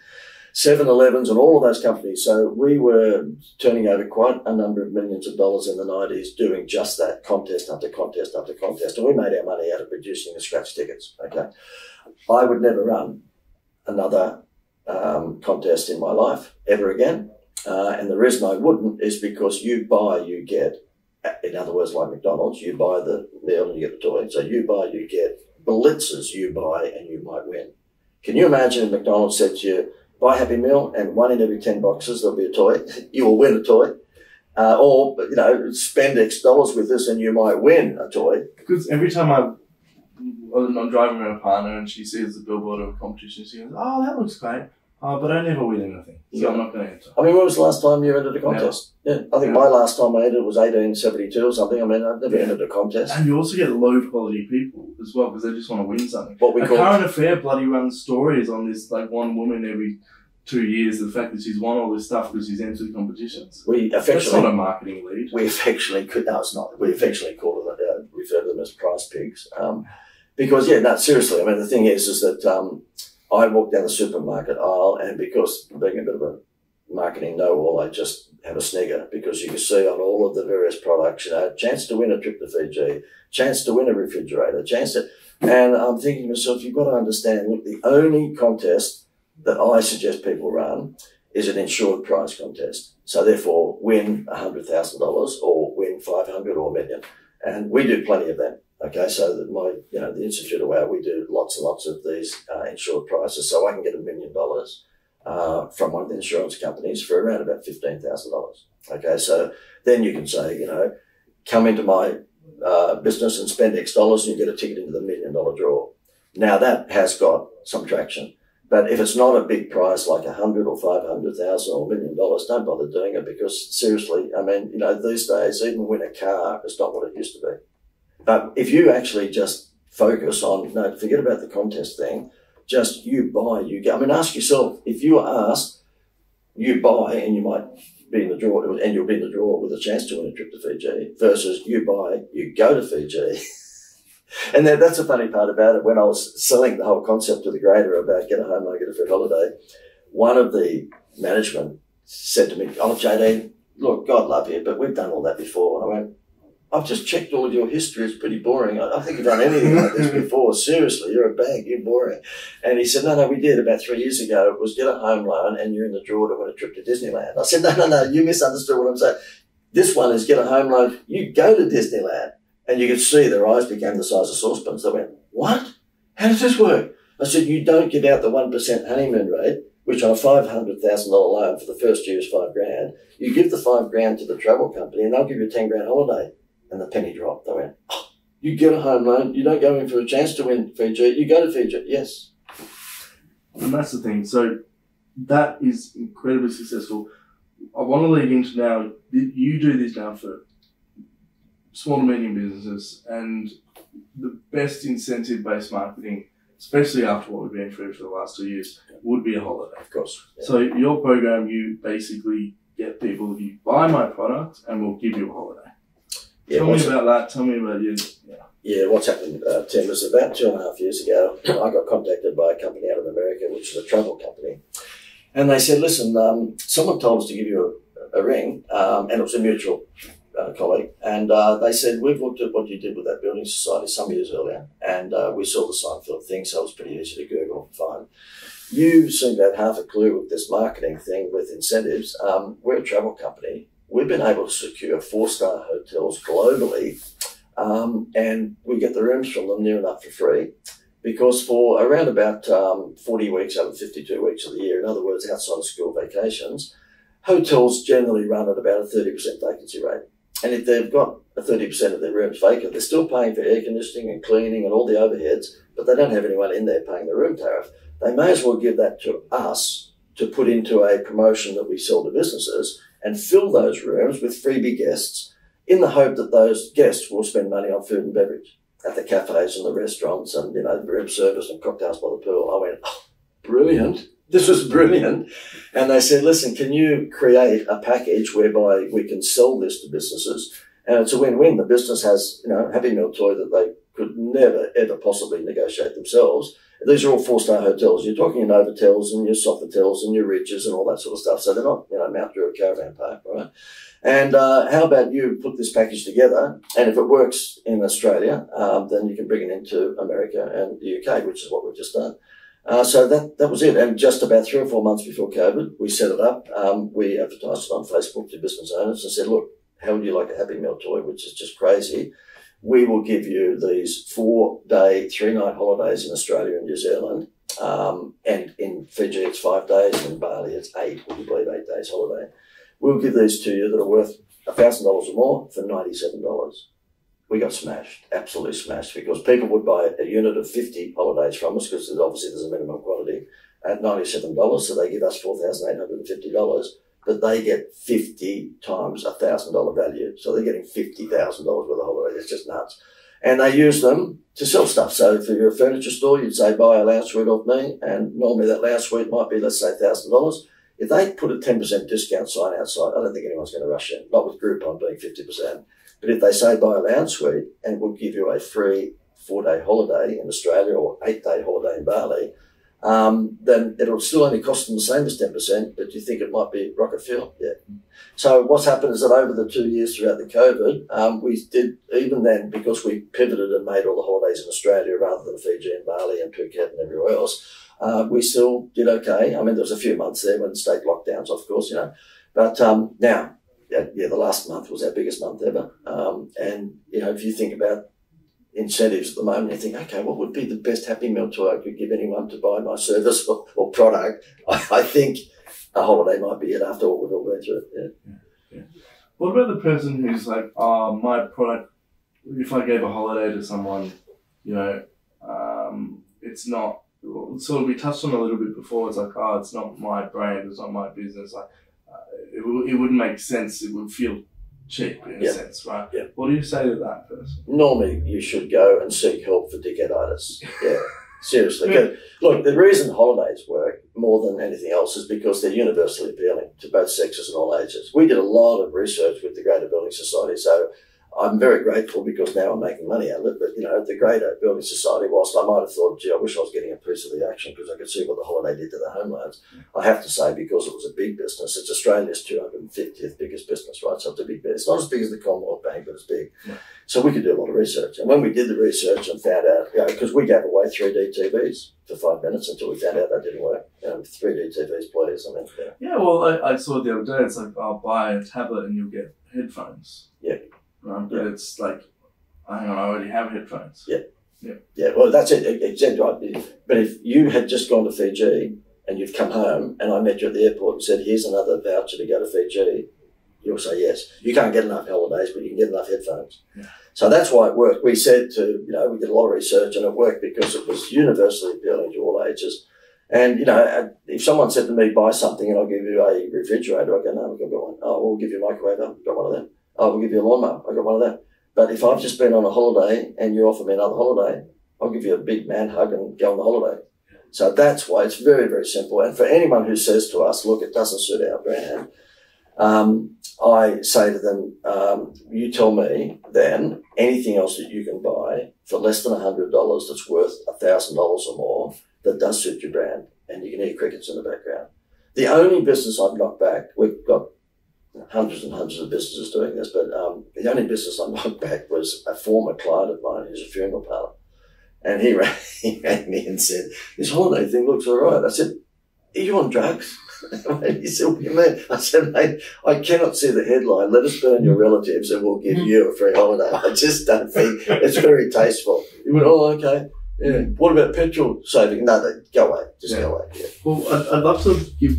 7-Elevens and all of those companies. So we were turning over quite a number of millions of dollars in the 90s doing just that contest after contest after contest. And we made our money out of producing the scratch tickets. Okay. I would never run another um, contest in my life ever again. Uh, and the reason I wouldn't is because you buy, you get. In other words, like McDonald's, you buy the meal and you get the toy. So you buy, you get. Blitzes, you buy and you might win. Can you imagine if McDonald's said to you, buy Happy Meal and one in every 10 boxes, there'll be a toy. you will win a toy. Uh, or, you know, spend X dollars with this and you might win a toy. Because every time I I'm driving with a partner and she sees the billboard of a competition. She goes, "Oh, that looks great." Uh, but I never win anything, so yeah. I'm not going to enter. I mean, when was the last time you entered a contest? Never. Yeah, I think my last time I entered was 1872 or something. I mean, I've never yeah. entered a contest. And you also get low quality people as well because they just want to win something. What we a call current affair bloody runs stories on this like one woman every two years. The fact that she's won all this stuff because she's entered competitions. We affectionately that's not a marketing lead. We affectionately could no, it's not. We affectionately call them uh, refer to them as prize pigs. Um, because yeah, no, seriously. I mean, the thing is, is that. Um, I walk down the supermarket aisle, and because being a bit of a marketing know-all, I just have a snigger because you can see on all of the various products, you know, chance to win a trip to Fiji, chance to win a refrigerator, chance to, and I'm thinking to myself, you've got to understand, look, the only contest that I suggest people run is an insured prize contest. So therefore, win $100,000 or win 500 or a million. And we do plenty of that. Okay, so that my, you know, the Institute of Wow, we do lots and lots of these uh, insured prizes. So I can get a million dollars uh, from one of the insurance companies for around about $15,000. Okay, so then you can say, you know, come into my uh, business and spend X dollars and you get a ticket into the million dollar draw. Now that has got some traction. But if it's not a big price like a hundred or five hundred thousand or a million dollars, don't bother doing it because seriously, I mean, you know, these days, even win a car is not what it used to be. But if you actually just focus on, no, forget about the contest thing, just you buy, you get, I mean, ask yourself, if you are asked, you buy and you might be in the draw, and you'll be in the draw with a chance to win a trip to Fiji versus you buy, you go to Fiji. and then that's the funny part about it. When I was selling the whole concept to the Greater about get a home loan, get a free holiday, one of the management said to me, Oh, JD, look, God love you, but we've done all that before. And I went, I've just checked all of your history. It's pretty boring. I, I think you've done anything like this before. Seriously, you're a bag. You're boring. And he said, no, no, we did about three years ago. It was get a home loan and you're in the draw to win a trip to Disneyland. I said, no, no, no, you misunderstood what I'm saying. This one is get a home loan. You go to Disneyland. And you could see their eyes became the size of saucepans. They went, what? How does this work? I said, you don't give out the 1% honeymoon rate, which on a $500,000 loan for the first year is five grand. You give the five grand to the travel company and they'll give you a 10 grand holiday and the penny dropped. They went, oh, you get a home loan, you don't go in for a chance to win Fiji, you go to Fiji. Yes. And that's the thing. So that is incredibly successful. I want to lead into now, you do this now for small to medium businesses and the best incentive based marketing, especially after what we've been through for the last two years, would be a holiday. Of course. Yeah. So your program, you basically get people, you buy my product and we'll give you a holiday. Yeah, Tell me about that. Tell me about you. Yeah. Yeah, what's happened, uh, Tim, was about two and a half years ago, I got contacted by a company out of America, which is a travel company. And they said, listen, um, someone told us to give you a, a ring, um, and it was a mutual uh, colleague. And uh, they said, we've looked at what you did with that building society some years earlier, and uh, we saw the Seinfeld thing, so it was pretty easy to Google and find. You seem to have half a clue with this marketing thing with incentives. Um, we're a travel company we've been able to secure four star hotels globally, um, and we get the rooms from them near enough for free. Because for around about um, 40 weeks out of 52 weeks of the year, in other words, outside of school vacations, hotels generally run at about a 30% vacancy rate. And if they've got a 30% of their rooms vacant, they're still paying for air conditioning and cleaning and all the overheads, but they don't have anyone in there paying the room tariff. They may as well give that to us to put into a promotion that we sell to businesses and fill those rooms with freebie guests in the hope that those guests will spend money on food and beverage at the cafes and the restaurants and, you know, room service and cocktails by the pool. I went, oh, brilliant. This was brilliant. And they said, listen, can you create a package whereby we can sell this to businesses? And it's a win-win. The business has, you know, Happy Meal toy that they could never, ever possibly negotiate themselves these are all four star hotels. You're talking your Novotels and your Sofitels and your Rydges and all that sort of stuff. So they're not, you know, Mount Druitt Caravan Park, right? And uh, how about you put this package together? And if it works in Australia, um, then you can bring it into America and the UK, which is what we've just done. Uh, so that, that was it. And just about three or four months before COVID, we set it up. Um, we advertised it on Facebook to business owners and said, look, how would you like a Happy Meal toy, which is just crazy? We will give you these four day, three night holidays in Australia and New Zealand. Um, and in Fiji, it's five days, and in Bali, it's eight, would you believe, eight days holiday. We'll give these to you that are worth $1,000 or more for $97. We got smashed, absolutely smashed, because people would buy a unit of 50 holidays from us, because obviously there's a minimum quantity, at $97, so they give us $4,850 but they get 50 times a thousand dollar value. So they're getting $50,000 worth of holidays. It's just nuts. And they use them to sell stuff. So if you're a furniture store, you'd say, buy a lounge suite off me. And normally that lounge suite might be, let's say, $1,000. If they put a 10% discount sign outside, I don't think anyone's going to rush in, not with Groupon being 50%. But if they say buy a lounge suite and we'll give you a free four day holiday in Australia or eight day holiday in Bali, um, then it'll still only cost them the same as 10%, but you think it might be rocket fuel? Yeah. So what's happened is that over the two years throughout the COVID, um, we did, even then, because we pivoted and made all the holidays in Australia rather than Fiji and Bali and Phuket and everywhere else, uh, we still did okay. I mean, there was a few months there when state lockdowns, of course, you know, but um, now, yeah, yeah, the last month was our biggest month ever. Um, and, you know, if you think about incentives at the moment. You think, okay, what would be the best Happy Meal toy I could give anyone to buy my service or, or product? I, I, think a holiday might be it after all we've all been through. Yeah. yeah, yeah. What about the person who's like, oh, my product, if I gave a holiday to someone, you know, um, it's not. Of, we touched on a little bit before. It's like, oh, it's not my brand. It's not my business. Like, uh, it, it wouldn't make sense. It would feel cheap in Yeah. a sense, right? Yeah. What do you say to that person? Normally, you should go and seek help for dickheaditis. Yeah, seriously. Look, the reason holidays work more than anything else is because they're universally appealing to both sexes and all ages. We did a lot of research with the Greater Building Society, so I'm very grateful because now I'm making money out of it. But you know, the Greater Building Society, whilst I might have thought, gee, I wish I was getting a piece of the action because I could see what the holiday did to the home loans. I have to say, because it was a big business, it's Australia's 250th biggest business, right? So it's a big business. It's not as big as the Commonwealth Bank, but it's big. Yeah. So we could do a lot of research. And when we did the research and found out, you know, because we gave away 3D TVs for five minutes until we found out that didn't work. You know, 3D TVs, please. I mean, yeah. Yeah, well, I, I saw it the other day. It's like, I'll buy a tablet and you'll get headphones. Yeah. Right, but Yeah. it's like, hang on, I already have headphones. Yeah. Yeah, Yeah. well, that's it. Exactly right. But if you had just gone to Fiji and you've come home and I met you at the airport and said, here's another voucher to go to Fiji, you'll say yes. You can't get enough holidays, but you can get enough headphones. Yeah. So that's why it worked. We said to, you know, we did a lot of research and it worked because it was universally appealing to all ages. And, you know, if someone said to me, buy something and I'll give you a refrigerator, I go, no, I've got one. Oh, we'll give you a microwave. I've got one of them. Oh, we'll give you a lawnmower. I've got one of them. But if I've just been on a holiday and you offer me another holiday, I'll give you a big man hug and go on the holiday. So that's why it's very, very simple. And for anyone who says to us, look, it doesn't suit our brand, um, I say to them, um, you tell me then anything else that you can buy for less than $100 that's worth $1,000 or more that does suit your brand. And you can hear crickets in the background. The only business I've knocked back, we've got hundreds and hundreds of businesses doing this, but um, the only business I knocked back was a former client of mine who's a funeral parlour. And he rang, he rang me and said, This holiday thing looks all right. I said, Are you on drugs? he said, What do you mean? I said, Mate, I cannot see the headline. Let us burn your relatives and we'll give you a free holiday. I just don't think it's very tasteful. He went, Oh, okay. Yeah. What about petrol saving? No, no, go away. Just Yeah. go away. Yeah. Well, I'd, I'd love to give,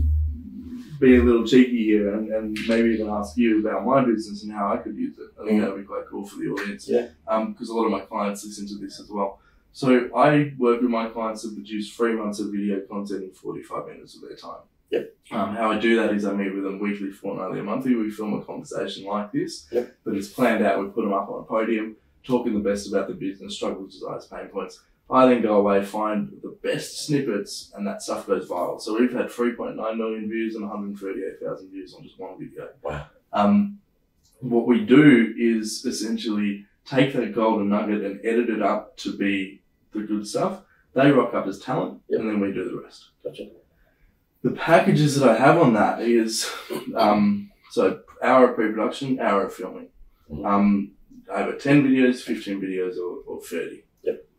be a little cheeky here and, and maybe even ask you about my business and how I could use it. I think Mm. that would be quite cool for the audience. Yeah. Because a lot of my clients listen to this as well. So I work with my clients to produce three months of video content in 45 minutes of their time. Yep. Um, how I do that is I meet with them weekly, fortnightly, or monthly. We film a conversation like this, Yep. but it's planned out. We put them up on a podium, talking the best about the business, struggles, desires, pain points. I then go away, find the best snippets, and that stuff goes viral. So we've had 3.9 million views and 138,000 views on just one video. Wow. Um, what we do is essentially take that golden nugget and edit it up to be the good stuff. They rock up as talent, Yep. and then we do the rest. Gotcha. The packages that I have on that is um, so hour of pre-production, hour of filming. Mhm. Um, either 10 videos, 15 videos, or, or 30.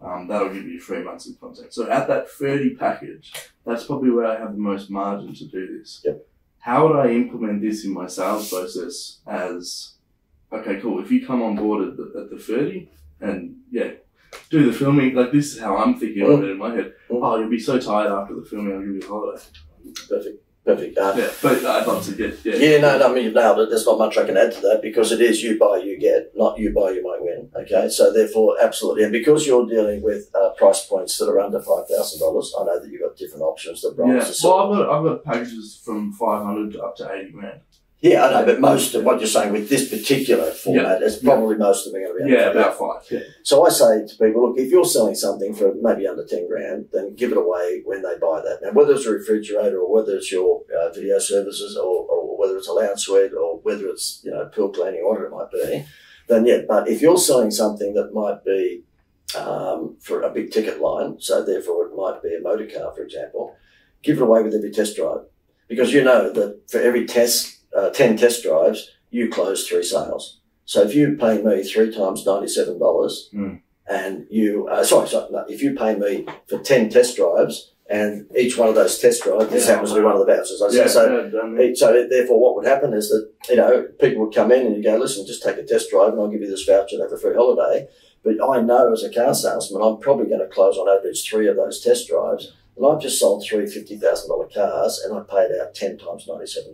Um, that'll give you three months of content. So at that 30 package, that's probably where I have the most margin to do this. Yep. How would I implement this in my sales process as, okay, cool, if you come on board at the, at the 30 and yeah, do the filming, like this is how I'm thinking of it in my head. Mm. Oh, you'll be so tired after the filming, I'll give you a holiday. Perfect. Perfect. Uh, Yeah, but I'd love to get, yeah. Yeah, no, no, I mean, it. There's not much I can add to that because it is you buy, you get, not you buy, you might win. Okay, so therefore, absolutely. And because you're dealing with uh, price points that are under $5,000, I know that you've got different options that Brian Yeah, well, I've got I've got packages from five hundred up to eighty grand. Yeah, I know, but most of what you're saying with this particular format is probably most of them are going to be Yeah, about five. Yeah, So I say to people, look, if you're selling something for maybe under 10 grand, then give it away when they buy that. Now, whether it's a refrigerator or whether it's your uh, video services or, or whether it's a lounge suite or whether it's, you know, pill cleaning or whatever it might be, then yeah, but if you're selling something that might be um, for a big ticket line, so therefore it might be a motor car, for example, give it away with every test drive. Because you know that for every test, uh, 10 test drives, you close three sales. So if you pay me three times $97, Mm. and you, uh, sorry, sorry, no, if you pay me for 10 test drives and each one of those test drives, this happens to be one of the vouchers. I yeah, so, yeah, so therefore what would happen is that, you know, people would come in and you go, listen, just take a test drive and I'll give you this voucher and have a free holiday. But I know as a car salesman, I'm probably going to close on average three of those test drives. And I've just sold three $50,000 cars and I paid out 10 times $97.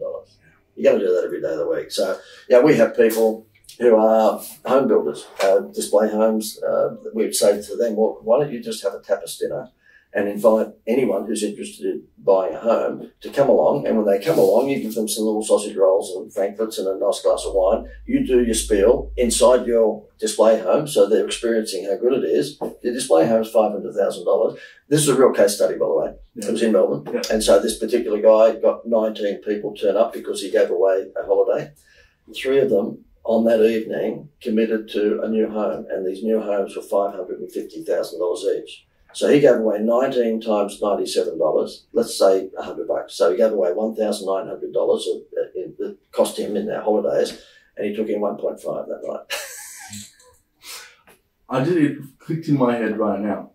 You got to do that every day of the week. So, yeah, we have people who are home builders, uh, display homes. Uh, we'd say to them, well, why don't you just have a tapas dinner and invite anyone who's interested in buying a home to come along. And when they come along, you give them some little sausage rolls and frankfurts and a nice glass of wine. You do your spiel inside your display home, so they're experiencing how good it is. The display home is five hundred thousand dollars. This is a real case study, by the way. Yeah. It was in Melbourne, Yeah. and so this particular guy got nineteen people turn up because he gave away a holiday. Three of them on that evening committed to a new home, and these new homes were five hundred and fifty thousand dollars each. So he gave away 19 times $97, let's say 100 bucks. So he gave away $1,900 uh, that cost him in their holidays, and he took in 1.5 that night. I did it clicked in my head right now.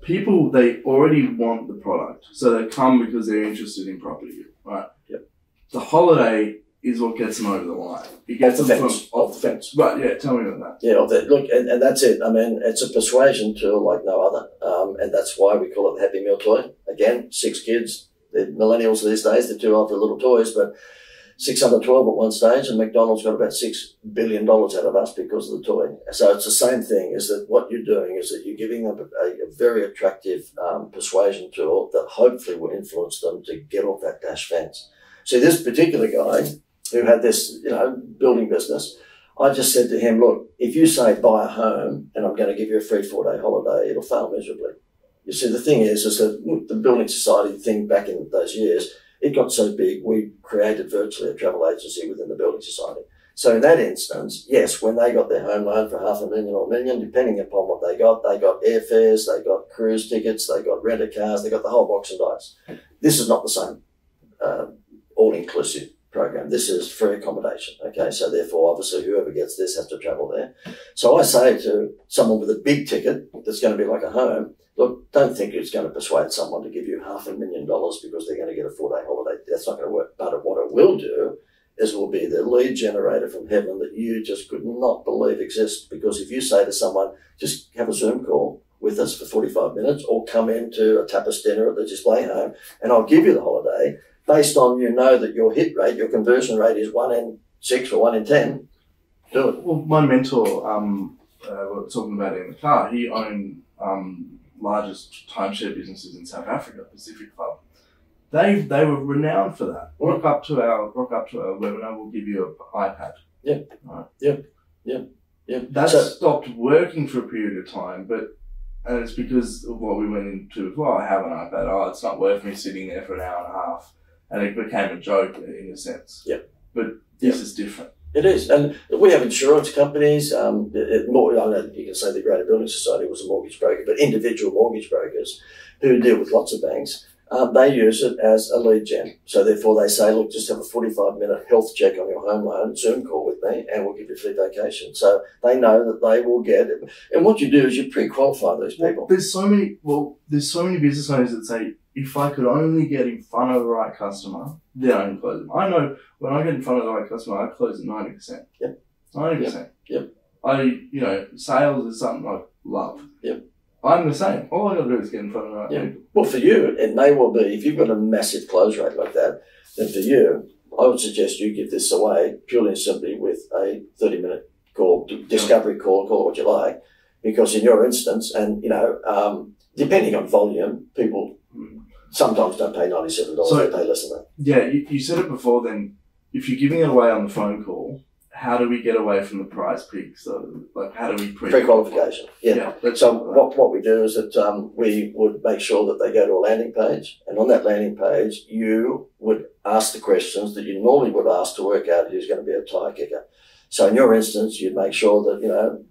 People they already want the product, so they come because they're interested in property, right? Yep. The holiday is what gets them over the line. It Off gets the them fence. from Off the fence. Right, yeah. Tell me about that. Yeah, that, look, and, and that's it. I mean, it's a persuasion tool like no other. Um, and that's why we call it the Happy Meal toy. Again, six kids. They're millennials these days. They're too old for little toys, but six under 12 at one stage, and McDonald's got about $6 billion out of us because of the toy. So it's the same thing, is that what you're doing is that you're giving them a, a very attractive um, persuasion tool that hopefully will influence them to get off that dash fence. So this particular guy who had this, you know, building business, I just said to him, look, if you say buy a home and I'm going to give you a free four day holiday, it'll fail miserably. You see, the thing is, is that the building society thing back in those years, it got so big, we created virtually a travel agency within the building society. So in that instance, yes, when they got their home loan for half a million or a million, depending upon what they got, they got airfares, they got cruise tickets, they got rented cars, they got the whole box and dice. This is not the same uh, all-inclusive program. This is free accommodation. Okay, so therefore, obviously, whoever gets this has to travel there. So I say to someone with a big ticket that's going to be like a home, look, don't think it's going to persuade someone to give you half a million dollars because they're going to get a four day holiday. That's not going to work. But what it will do is will be the lead generator from heaven that you just could not believe exists. Because if you say to someone, just have a Zoom call with us for 45 minutes or come into a tapas dinner at the display home and I'll give you the holiday based on you know that your hit rate, your conversion rate is one in six or one in 10, do it. Well, my mentor, um, uh, we were talking about in the car. He owned um, largest timeshare businesses in South Africa, Pacific Club. They they were renowned for that. Rock up to our rock up to our webinar. We'll give you an iPad. Yeah. Right. Yeah. Yeah. Yeah. That So- stopped working for a period of time, but and it's because of what we went into. Well, I have an iPad. Oh, it's not worth me sitting there for an hour and a half, and it became a joke in a sense. Yeah. But this is different. It is, and we have insurance companies. Um, it, more, I know you can say the Greater Building Society was a mortgage broker, but individual mortgage brokers who deal with lots of banks, um, they use it as a lead gen. So therefore, they say, look, just have a forty-five minute health check on your home loan, Zoom call with me, and we'll give you free vacation. So they know that they will get it. And what you do is you pre-qualify those people. There's so many. Well, there's so many business owners that say, if I could only get in front of the right customer, then I can close them. I know when I get in front of the right customer, I close at ninety percent. Yep. Ninety percent. Yep. I, you know, sales is something I love. Yep. I'm the same. All I got to do is get in front of the right Yeah. people. Well, for you, it may well be if you've got a massive close rate like that, then for you, I would suggest you give this away purely and simply with a 30 minute call, discovery call, call it what you like. Because in your instance, and you know, um, depending on volume, people sometimes don't pay $97, So- they pay less than that. Yeah, you, you said it before. Then, if you're giving it away on the phone call, how do we get away from the price peak? So, like, how do we pre Pre qualification. Yeah. Yeah. So about what, what we do is that um, we would make sure that they go to a landing page, and on that landing page, you would ask the questions that you normally would ask to work out who's going to be a tyre kicker. So in your instance, you'd make sure that you know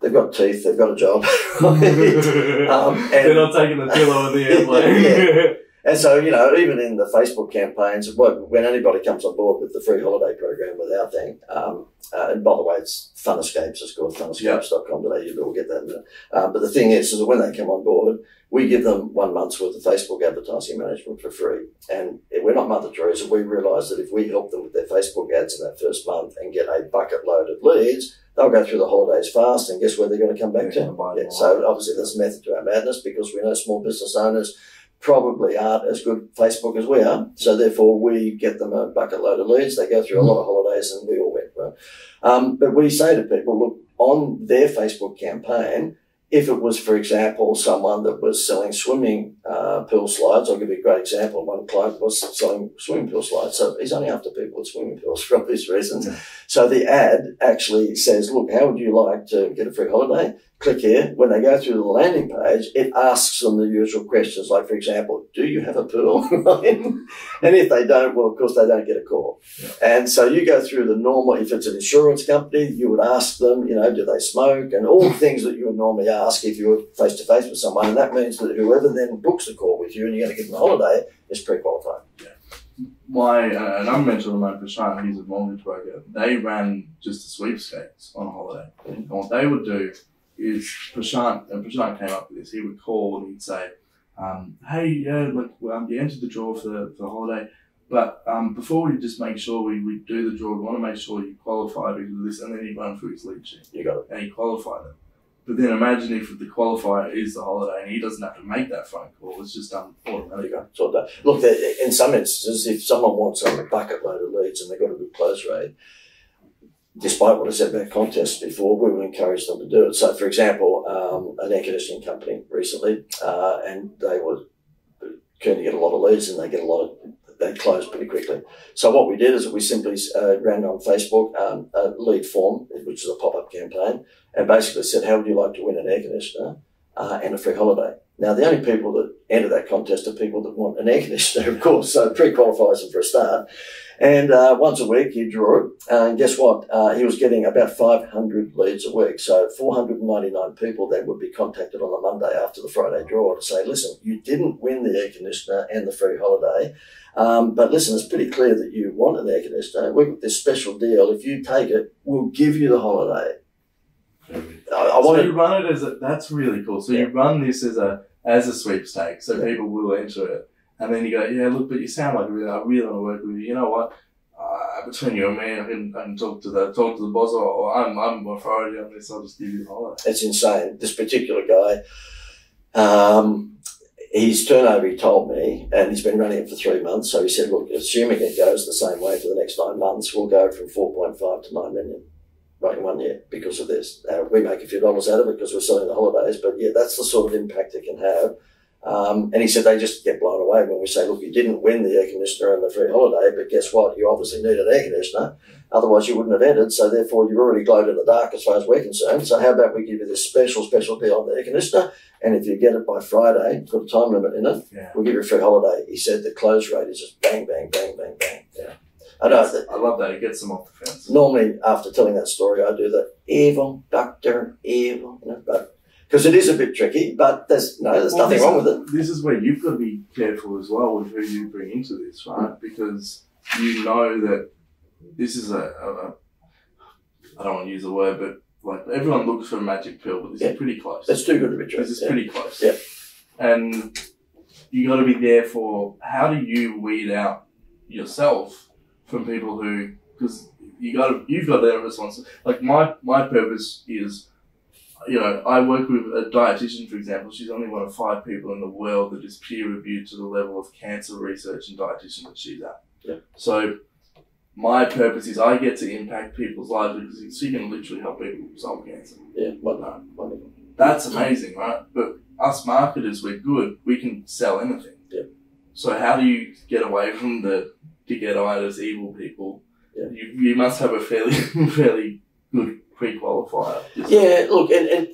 they've got teeth, they've got a job, um, and- They're not taking the pillow in the airplane. and so you know even in the Facebook campaigns, when anybody comes on board with the free holiday program with our thing, um, uh, and by the way, it's Fun Escapes. It's called funescapes.com.au. We'll get that. Um, but the thing is, is that when they come on board, we give them one month's worth of Facebook advertising management for free. And we're not Mother Teresa. We realise that if we help them with their Facebook ads in that first month and get a bucket load of leads, they'll go through the holidays fast. And guess where they're going to come back They're to? Yeah, so obviously there's a method to our madness because we know small business owners probably aren't as good Facebook as we are. So therefore we get them a bucket load of leads. They go through a lot of holidays and we all win, right? Um, but we say to people, look, on their Facebook campaign, if it was, for example, someone that was selling swimming uh, pool slides, I'll give you a great example. One client was selling swimming pool slides, so he's only after people with swimming pools for obvious reasons. So the ad actually says, "Look, how would you like to get a free holiday?" Click here. When they go through the landing page, it asks them the usual questions, like, for example, "Do you have a pool?" and if they don't, well, of course, they don't get a call. Yeah. And so you go through the normal. If it's an insurance company, you would ask them, you know, do they smoke, and all the things that you would normally ask if you were face to face with someone. And that means that whoever then books the call with you and you're going to give them a holiday is pre-qualified. my uh, another mentor of mine, Prashant, he's a mortgage broker. They ran just a sweepstakes on a holiday, and what they would do is Prashant and Prashant came up with this. He would call and he'd say, um, "Hey, yeah, look, um, you entered the draw for the, for the holiday." But um, before we just make sure we, we do the draw, we want to make sure you qualify because of this, and then he run through his lead sheet You got it. and he qualified it. But then imagine if the qualifier is the holiday and he doesn't have to make that phone call; it's just done There you automatically. go. Look, in some instances, if someone wants a bucket load of leads and they've got a good close rate, despite what I said about contests before, we will encourage them to do it. So, for example, um, an air conditioning company recently, uh, and they were keen to get a lot of leads and they get a lot of, they close pretty quickly. So what we did is we simply uh, ran on Facebook um, a lead form, which is a pop-up campaign, and basically said, how would you like to win an air conditioner uh, and a free holiday? Now, the only people that enter that contest are people that want an air conditioner, of course, so pre-qualifies them for a start. And uh, once a week, you draw it. And guess what? Uh, he was getting about 500 leads a week. So 499 people then would be contacted on the Monday after the Friday draw to say, listen, you didn't win the air conditioner and the free holiday. Um, but listen, it's pretty clear that you want an air conditioner. We've got this special deal. If you take it, we'll give you the holiday. I, I so you run it as a that's really cool. So you run this as a as a sweepstakes, so Yeah. people will enter it, and then you go, yeah, look, but you sound like really, I really want to work with you. You know what? Uh, between you and me, I can, I can talk to the talk to the boss, or, or I'm I'm authority on this. I'll just give you the holiday. it's insane. This particular guy, um, his turnover, he told me, and he's been running it for three months. So he said, look, assuming it goes the same way for the next nine months, we'll go from 4.5 to 9 million right in one year because of this. Uh, we make a few dollars out of it because we're selling the holidays, but yeah, that's the sort of impact it can have. Um, and he said they just get blown away when we say, look, you didn't win the air conditioner and the free holiday, but guess what? You obviously need an air conditioner. Otherwise, you wouldn't have entered. So therefore, you've already glowed in the dark as far as we're concerned. So how about we give you this special, special deal on the air conditioner? And if you get it by Friday, put a time limit in it, Yeah, we'll give you a free holiday. He said the close rate is just bang, bang, bang, bang, bang. Yeah. I know that I love that. It gets them off the fence. normally after telling that story, I do the evil doctor, evil, you know, but because it is a bit tricky, but there's no, there's Well, nothing wrong with it. This is where you've got to be careful as well with who you bring into this, right? Because you know that this is a, a, a I don't want to use the word, but like everyone looks for a magic pill, but this Yeah. is pretty close. It's too good to be true. This is Yeah. pretty close. Yeah. And you got to be there for how do you weed out yourself from people who because you got you've got that responsibility. Like my my purpose is, you know, I work with a dietitian, for example. She's only one of five people in the world that is peer reviewed to the level of cancer research and dietitian that she's at. Yeah. So. My purpose is I get to impact people's lives because she can literally help people solve cancer. Yeah, whatnot. wonderful. That's amazing, right? But us marketers, we're good. We can sell anything. Yeah. So how do you get away from the to-get-itis evil people? Yeah. You, you must have a fairly fairly good pre-qualifier. Yeah, look, and, and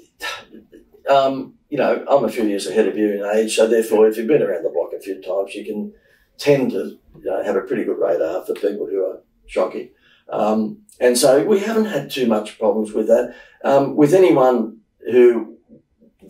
um, you know, I'm a few years ahead of you in age, so therefore, if you've been around the block a few times, you can tend to you know, have a pretty good radar for people who are shocking. Um, and so we haven't had too much problems with that. Um, with anyone who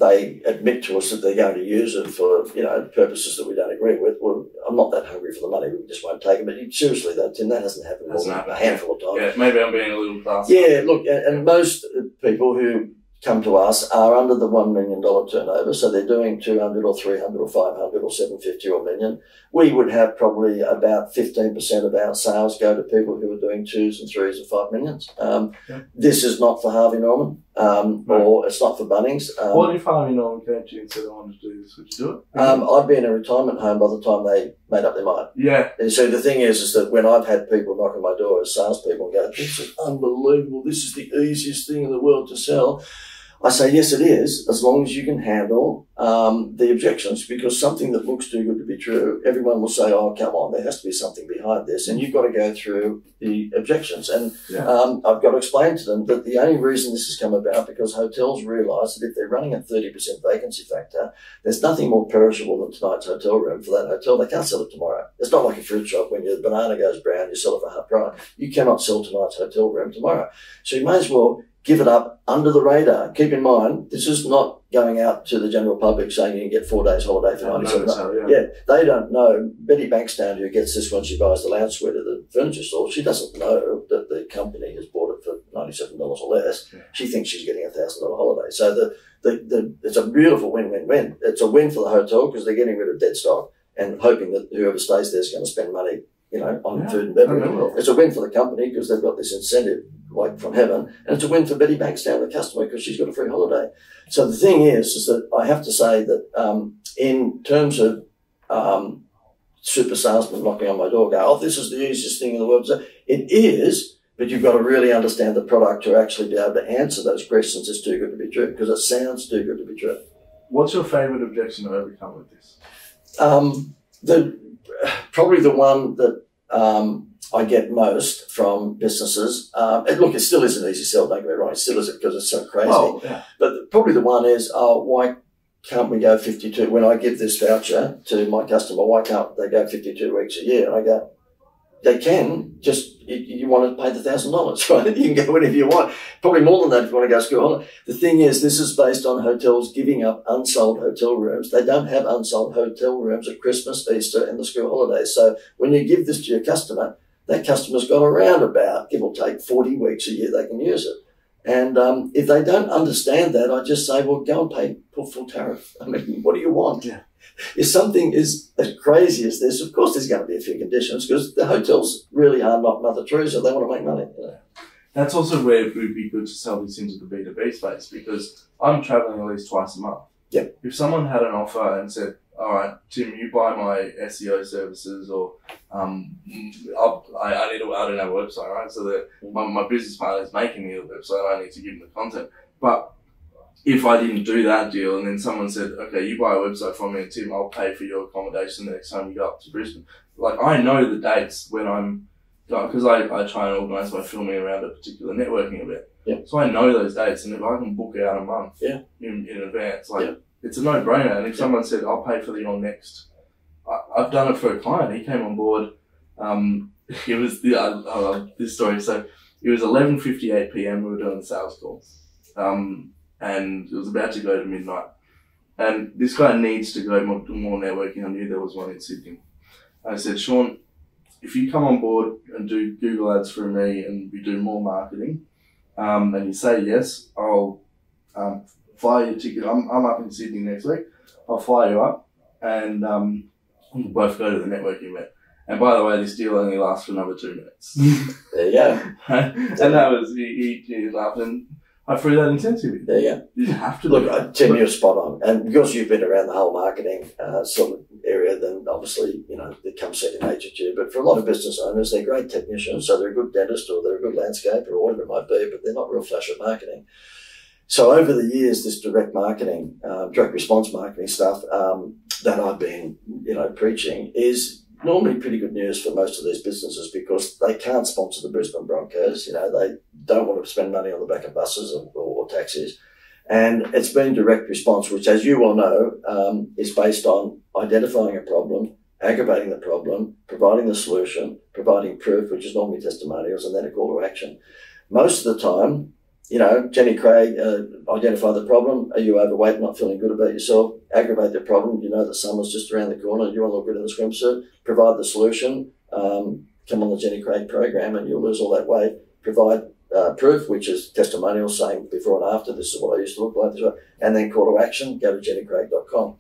they admit to us that they're going to use it for, you know, purposes that we don't agree with, well, I'm not that hungry for the money, we just won't take it. But seriously, that, Tim, that hasn't happened more Hasn't than happened. a handful of times. Yeah, maybe I'm being a little classy. Yeah, look, and, and most people who come to us are under the $1 million turnover, so they're doing 200 or 300 or 500 or 750 or a million. We would have probably about 15% of our sales go to people who are doing twos and threes and five millions. Um, Yeah. This is not for Harvey Norman, um, Right. or it's not for Bunnings. Um, What if Harvey Norman came to you and said, I want to do this? Would you do it? um, I'd be in a retirement home by the time they made up their mind. yeah. And so the thing is, is that when I've had people knock on my door as salespeople and go, this is unbelievable, this is the easiest thing in the world to sell, I say, yes, it is, as long as you can handle um, the objections, because something that looks too good to be true, everyone will say, oh, come on, there has to be something behind this. And you've got to go through the objections. And Yeah. um, I've got to explain to them that the only reason this has come about because hotels realise that if they're running a 30% vacancy factor, there's nothing more perishable than tonight's hotel room for that hotel. They can't sell it tomorrow. It's not like a fruit shop when your banana goes brown, you sell it for half price. You cannot sell tonight's hotel room tomorrow. So you may as well give it up under the radar. Keep in mind, this is not going out to the general public saying you can get four days holiday for 97 no, so, yeah. yeah, they don't know. Betty Banks down here gets this when she buys the lounge suite at the furniture store, she doesn't know that the company has bought it for $97 or less. Yeah. She thinks she's getting a $1,000 holiday. So the, the, the, it's a beautiful win-win-win. It's a win for the hotel because they're getting rid of dead stock and hoping that whoever stays there is going to spend money, you know, on Yeah, food and beverage. It's a win for the company because they've got this incentive like from heaven, and it's a win for Betty Bankstown, the customer, because she's got a free holiday. So the thing is, is that I have to say that um, in terms of um, super salesmen knocking on my door, go, oh, this is the easiest thing in the world. So it is, but you've got to really understand the product to actually be able to answer those questions. It's too good to be true because it sounds too good to be true. What's your favourite objection to overcome with this? Um, the probably the one that um, I get most from businesses. Um, and look, it still is an easy sell. Don't get me wrong, it still isn't because it's so crazy. Yeah. But probably the one is, oh, why can't we go 52? When I give this voucher to my customer, why can't they go 52 weeks a year? And I go, they can, just you, you want to pay the thousand dollars, right? You can go whenever you want. Probably more than that if you want to go school holiday. The thing is, this is based on hotels giving up unsold hotel rooms. They don't have unsold hotel rooms at Christmas, Easter, and the school holidays. So when you give this to your customer, that customer's got around about, give or take, 40 weeks a year they can use it. And um, if they don't understand that, I just say, well, go and pay full full tariff. I mean, what do you want? Yeah. If something is as crazy as this, of course there's going to be a few conditions because the hotels really are not Mother Teresa. They want to make money. You know? That's also where it would be good to sell this into the B2B space because I'm traveling at least twice a month. Yep. If someone had an offer and said, all right, Tim, you buy my SEO services or um, I'll, I, I need a, I don't have a website, right? So that my, my business partner is making me a website, I need to give them the content. But if I didn't do that deal and then someone said, okay, you buy a website from me and Tim, I'll pay for your accommodation the next time you go up to Brisbane. Like I know the dates when I'm because I, I try and organise my filming around a particular networking event. Yeah. So I know those dates, and if I can book out a month Yeah. in, in advance, like Yeah. It's a no brainer. And if someone said, "I'll pay for the your next," I, I've done it for a client. He came on board. Um, it was the I, I love this story. So it was eleven fifty eight p.m. We were doing the sales call, um, and it was about to go to midnight. And this guy needs to go more, do more networking. I knew there was one in Sydney. I said, Sean, if you come on board and do Google ads for me and we do more marketing, um, and you say yes, I'll um, fly your ticket. I'm, I'm up in Sydney next week. I'll fly you up and um, we'll both go to the networking event. And by the way, this deal only lasts for another two minutes. There you go. and that was, he, he, he laughed and I threw that incentive in. There you go. You have to Look, do uh, Tim, you're spot on. And because you've been around the whole marketing uh, sort of area, then obviously, you know, it comes second nature to you. But for a lot of business owners, they're great technicians. So they're a good dentist or they're a good landscaper or whatever it might be, but they're not real flash at marketing. So over the years, this direct marketing, uh, direct response marketing stuff um, that I've been, you know, preaching is normally pretty good news for most of these businesses because they can't sponsor the Brisbane Broncos. You know, they don't want to spend money on the back of buses or, or, taxis. And it's been direct response, which, as you well know, um, is based on identifying a problem, aggravating the problem, providing the solution, providing proof, which is normally testimonials, and then a call to action. Most of the time, you know, Jenny Craig, uh, identify the problem. Are you overweight, not feeling good about yourself? Aggravate the problem. You know that summer's just around the corner. You want to look good in the swimsuit. Provide the solution. Um, come on the Jenny Craig program and you'll lose all that weight. Provide uh, proof, which is testimonials saying before and after, this is what I used to look like. And then call to action, go to jennycraig.com.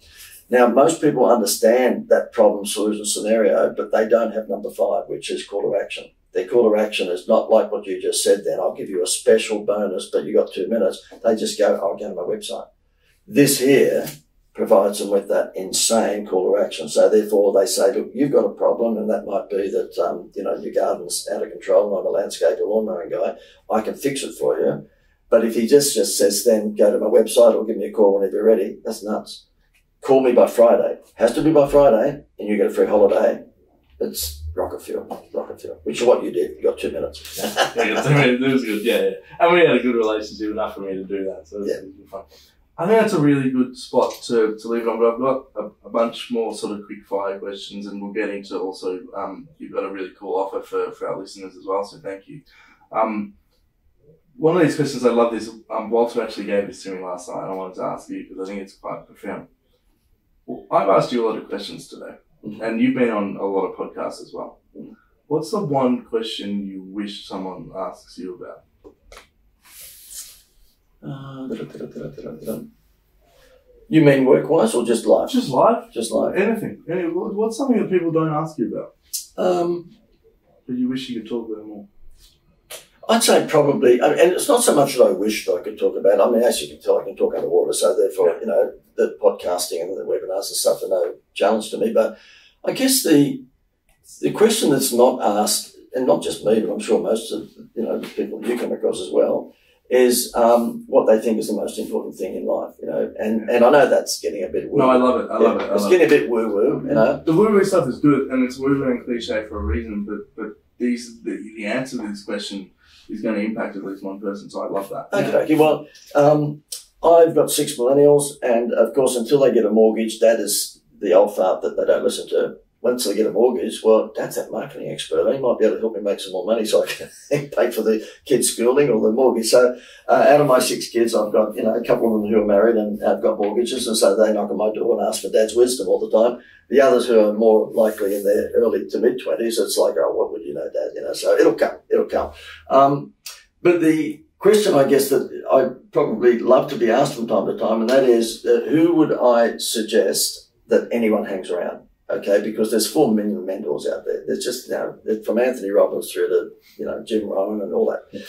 Now, most people understand that problem solution scenario, but they don't have number five, which is call to action. Their call to action is not like what you just said then. I'll give you a special bonus, but you got two minutes. They just go, I'll go to my website. This here provides them with that insane call to action. So therefore they say, look, you've got a problem and that might be that, um, you know, your garden's out of control and I'm a landscaper lawn mowing guy. I can fix it for you. But if he just, just says, then go to my website or give me a call whenever you're ready, that's nuts. Call me by Friday. Has to be by Friday, and you get a free holiday. It's rocket fuel, rocket fuel, which is what you did. You got two minutes. yeah, it was good. Yeah, yeah, and we had a good relationship enough for me to do that. So it was, Yeah. it was fun. I think that's a really good spot to, to leave it on. But I've got a, a bunch more sort of quick fire questions, and we'll get into also. Um, you've got a really cool offer for, for our listeners as well. So thank you. Um, one of these questions I love this. Um, Walter actually gave this to me last night. and I wanted to ask you because I think it's quite profound. Well, I've asked you a lot of questions today, Mhm. and you've been on a lot of podcasts as well. What's the one question you wish someone asks you about? Uh, you mean work wise or just life? Just life, Just life. anything. Any, what's something that people don't ask you about Um, that you wish you could talk about more? I'd say probably, I mean, and it's not so much that I wish that I could talk about. I mean, as you can tell, I can talk underwater, so therefore, Yeah. you know, the podcasting and the webinars and stuff are no challenge to me. But I guess the the question that's not asked, and not just me, but I'm sure most of you know the people you come across as well, is um, what they think is the most important thing in life. You know, and and I know that's getting a bit woo. No, I love it. I love Yeah, it. I it's love getting a bit woo woo. You know. The woo woo stuff is good, and it's woo woo and cliche for a reason. But but these the, the answer to this question is going to impact at least one person. So I love that. Okay, okay. Well, um, I've got six millennials, and of course, until they get a mortgage, that is the old fart that they don't listen to. Once they get a mortgage, well, dad's that marketing expert. He might be able to help me make some more money so I can pay for the kids' schooling or the mortgage. So, uh, out of my six kids, I've got you know a couple of them who are married and have got mortgages, and so they knock on my door and ask for dad's wisdom all the time. The others who are more likely in their early to mid twenties, it's like, oh, what would you know, dad? You know, so it'll come, it'll come. Um, but the question, I guess, that I probably love to be asked from time to time, and that is, uh, who would I suggest that anyone hangs around? Okay, because there's four million mentors out there. There's just, you know, from Anthony Robbins through to, you know, Jim Rohn and all that.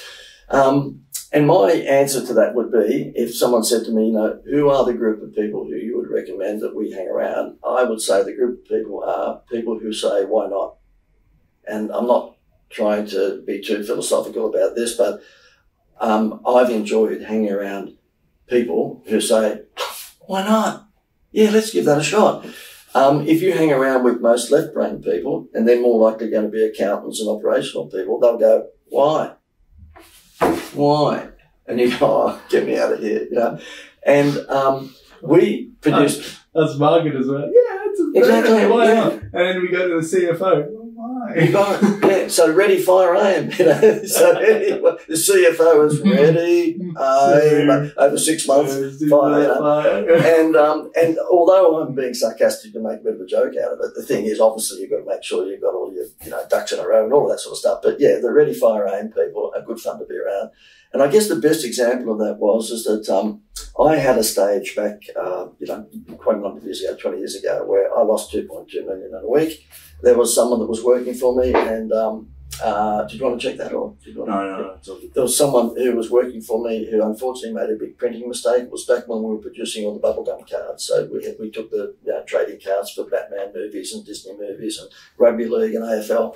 Um, and my answer to that would be, if someone said to me, you know, who are the group of people who you would recommend that we hang around? I would say the group of people are people who say, why not? And I'm not trying to be too philosophical about this, but um, I've enjoyed hanging around people who say, why not? Yeah, let's give that a shot. Um, if you hang around with most left brain people, and they're more likely going to be accountants and operational people, they'll go, why? Why? And you go, oh, get me out of here, you know. And um, we produced, That's market as well. Yeah, it's a Exactly, Why yeah. not? And then we go to the CFO. Why? got, yeah, so ready, fire, aim, you know. So anyway, the CFO is ready, aim, over six months, fire, you know. and um, and although I'm being sarcastic to make a bit of a joke out of it, the thing is obviously you've got to make sure you've got all your you know ducks in a row and all of that sort of stuff. But yeah, the ready fire aim people are good fun to be around. And I guess the best example of that was is that um, I had a stage back uh, you know quite a number of years ago, twenty years ago, where I lost two point two million in a week. There was someone that was working for me, and um, uh, did you want to check that or? Did you No, want no, no. All there was someone who was working for me who unfortunately made a big printing mistake. It was back when we were producing all the bubblegum cards. So we, we took the you know, trading cards for Batman movies and Disney movies and rugby league and AFL.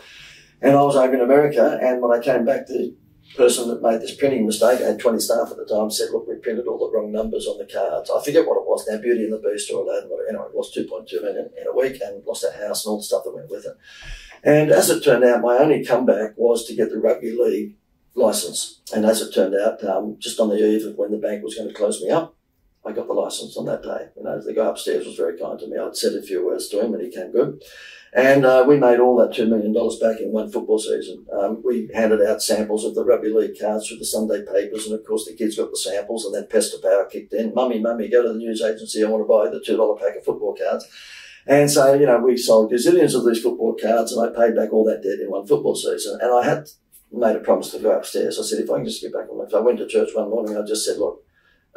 And I was over in America, and when I came back, the person that made this printing mistake, had 20 staff at the time, said, look, we printed all the wrong numbers on the cards. I forget what it was now, Beauty and the Beast or whatever. Anyway, it was 2.2 million in a week and lost our house and all the stuff that went with it. And as it turned out, my only comeback was to get the rugby league license. And as it turned out, um, just on the eve of when the bank was going to close me up, I got the license on that day. You know, the guy upstairs was very kind to me. I'd said a few words to him and he came good. And uh, we made all that $2 million back in one football season. Um, we handed out samples of the rugby league cards through the Sunday papers. And of course, the kids got the samples and then Pester Power kicked in. Mummy, mummy, go to the news agency. I want to buy the $2 pack of football cards. And so, you know, we sold gazillions of these football cards and I paid back all that debt in one football season. And I had made a promise to go upstairs. I said, if I can just get back on my, I went to church one morning, I just said, look,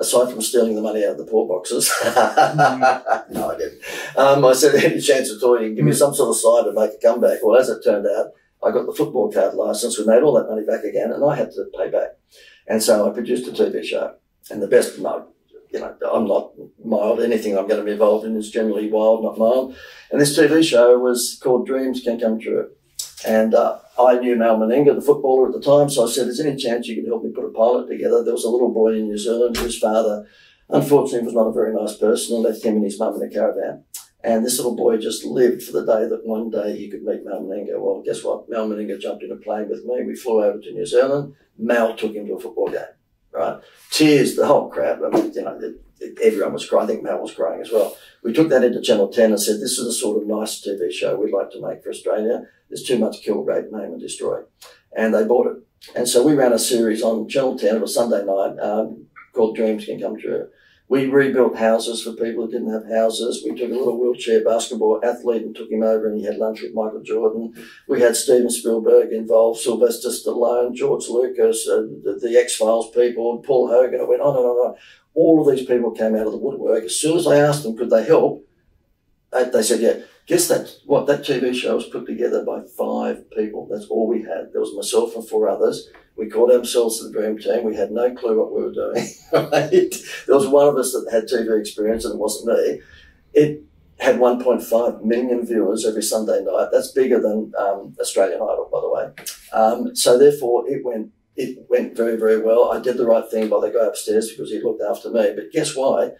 aside from stealing the money out of the poor boxes, no, I didn't. Um, I said, any chance at all, you can give me some sort of side to make a comeback. Well, as it turned out, I got the football card license. We made all that money back again and I had to pay back. And so I produced a TV show. And the best, no, you know, I'm not mild. Anything I'm going to be involved in is generally wild, not mild. And this TV show was called Dreams Can Come True. And uh, I knew Mal Meninga, the footballer at the time, so I said, "Is there any chance you could help me put a pilot together?" There was a little boy in New Zealand whose father, unfortunately, was not a very nice person and left him and his mum in a caravan. And this little boy just lived for the day that one day he could meet Mal Meninga. Well, guess what? Mal Meninga jumped in a plane with me. We flew over to New Zealand. Mal took him to a football game, right? Tears, the whole crowd. I mean, you know, everyone was crying. I think Mal was crying as well. We took that into Channel 10 and said, this is the sort of nice TV show we'd like to make for Australia. There's too much kill, rape, maim and destroy. And they bought it. And so we ran a series on Channel 10. It was Sunday night um, called Dreams Can Come True. We rebuilt houses for people who didn't have houses. We took a little wheelchair basketball athlete and took him over and he had lunch with Michael Jordan. We had Steven Spielberg involved, Sylvester Stallone, George Lucas, uh, the, the X-Files people, Paul Hogan. It went on and on and on. All of these people came out of the woodwork. As soon as I asked them, could they help? They said, yeah. Guess that what that TV show was put together by five people. That's all we had. There was myself and four others. We called ourselves the Dream Team. We had no clue what we were doing. Right? There was one of us that had TV experience, and it wasn't me. It had 1.5 million viewers every Sunday night. That's bigger than um, Australian Idol, by the way. Um, so therefore, it went it went very very well. I did the right thing by the guy upstairs because he looked after me. But guess why?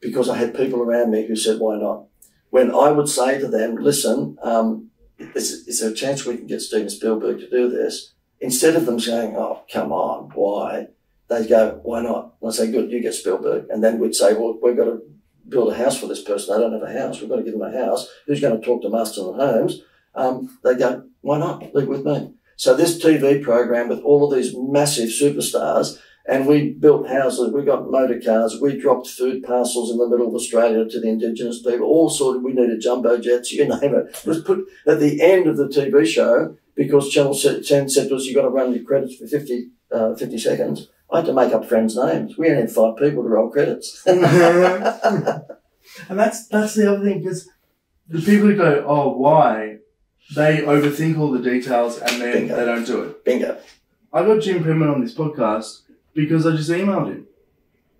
Because I had people around me who said, "Why not?" When I would say to them, "Listen, um, is, is there a chance we can get Steven Spielberg to do this?" Instead of them saying, "Oh, come on, why?" They'd go, "Why not?" And I say, "Good, you get Spielberg." And then we'd say, "Well, we've got to build a house for this person. They don't have a house. We've got to give them a house. Who's going to talk to Marston and Holmes?" Um, they go, "Why not? Leave with me." So this TV program with all of these massive superstars, and we built houses, we got motor cars, we dropped food parcels in the middle of Australia to the indigenous people, all sorted. We needed jumbo jets, you name it. It was put at the end of the TV show because Channel 10 said to us, you've got to run your credits for 50, uh, 50 seconds. I had to make up friends' names. We only had five people to roll credits. and that's that's the other thing because the people who go, "Oh, why?" They overthink all the details and then Bingo. they don't do it. Bingo. I got Jim Pittman on this podcast because I just emailed him.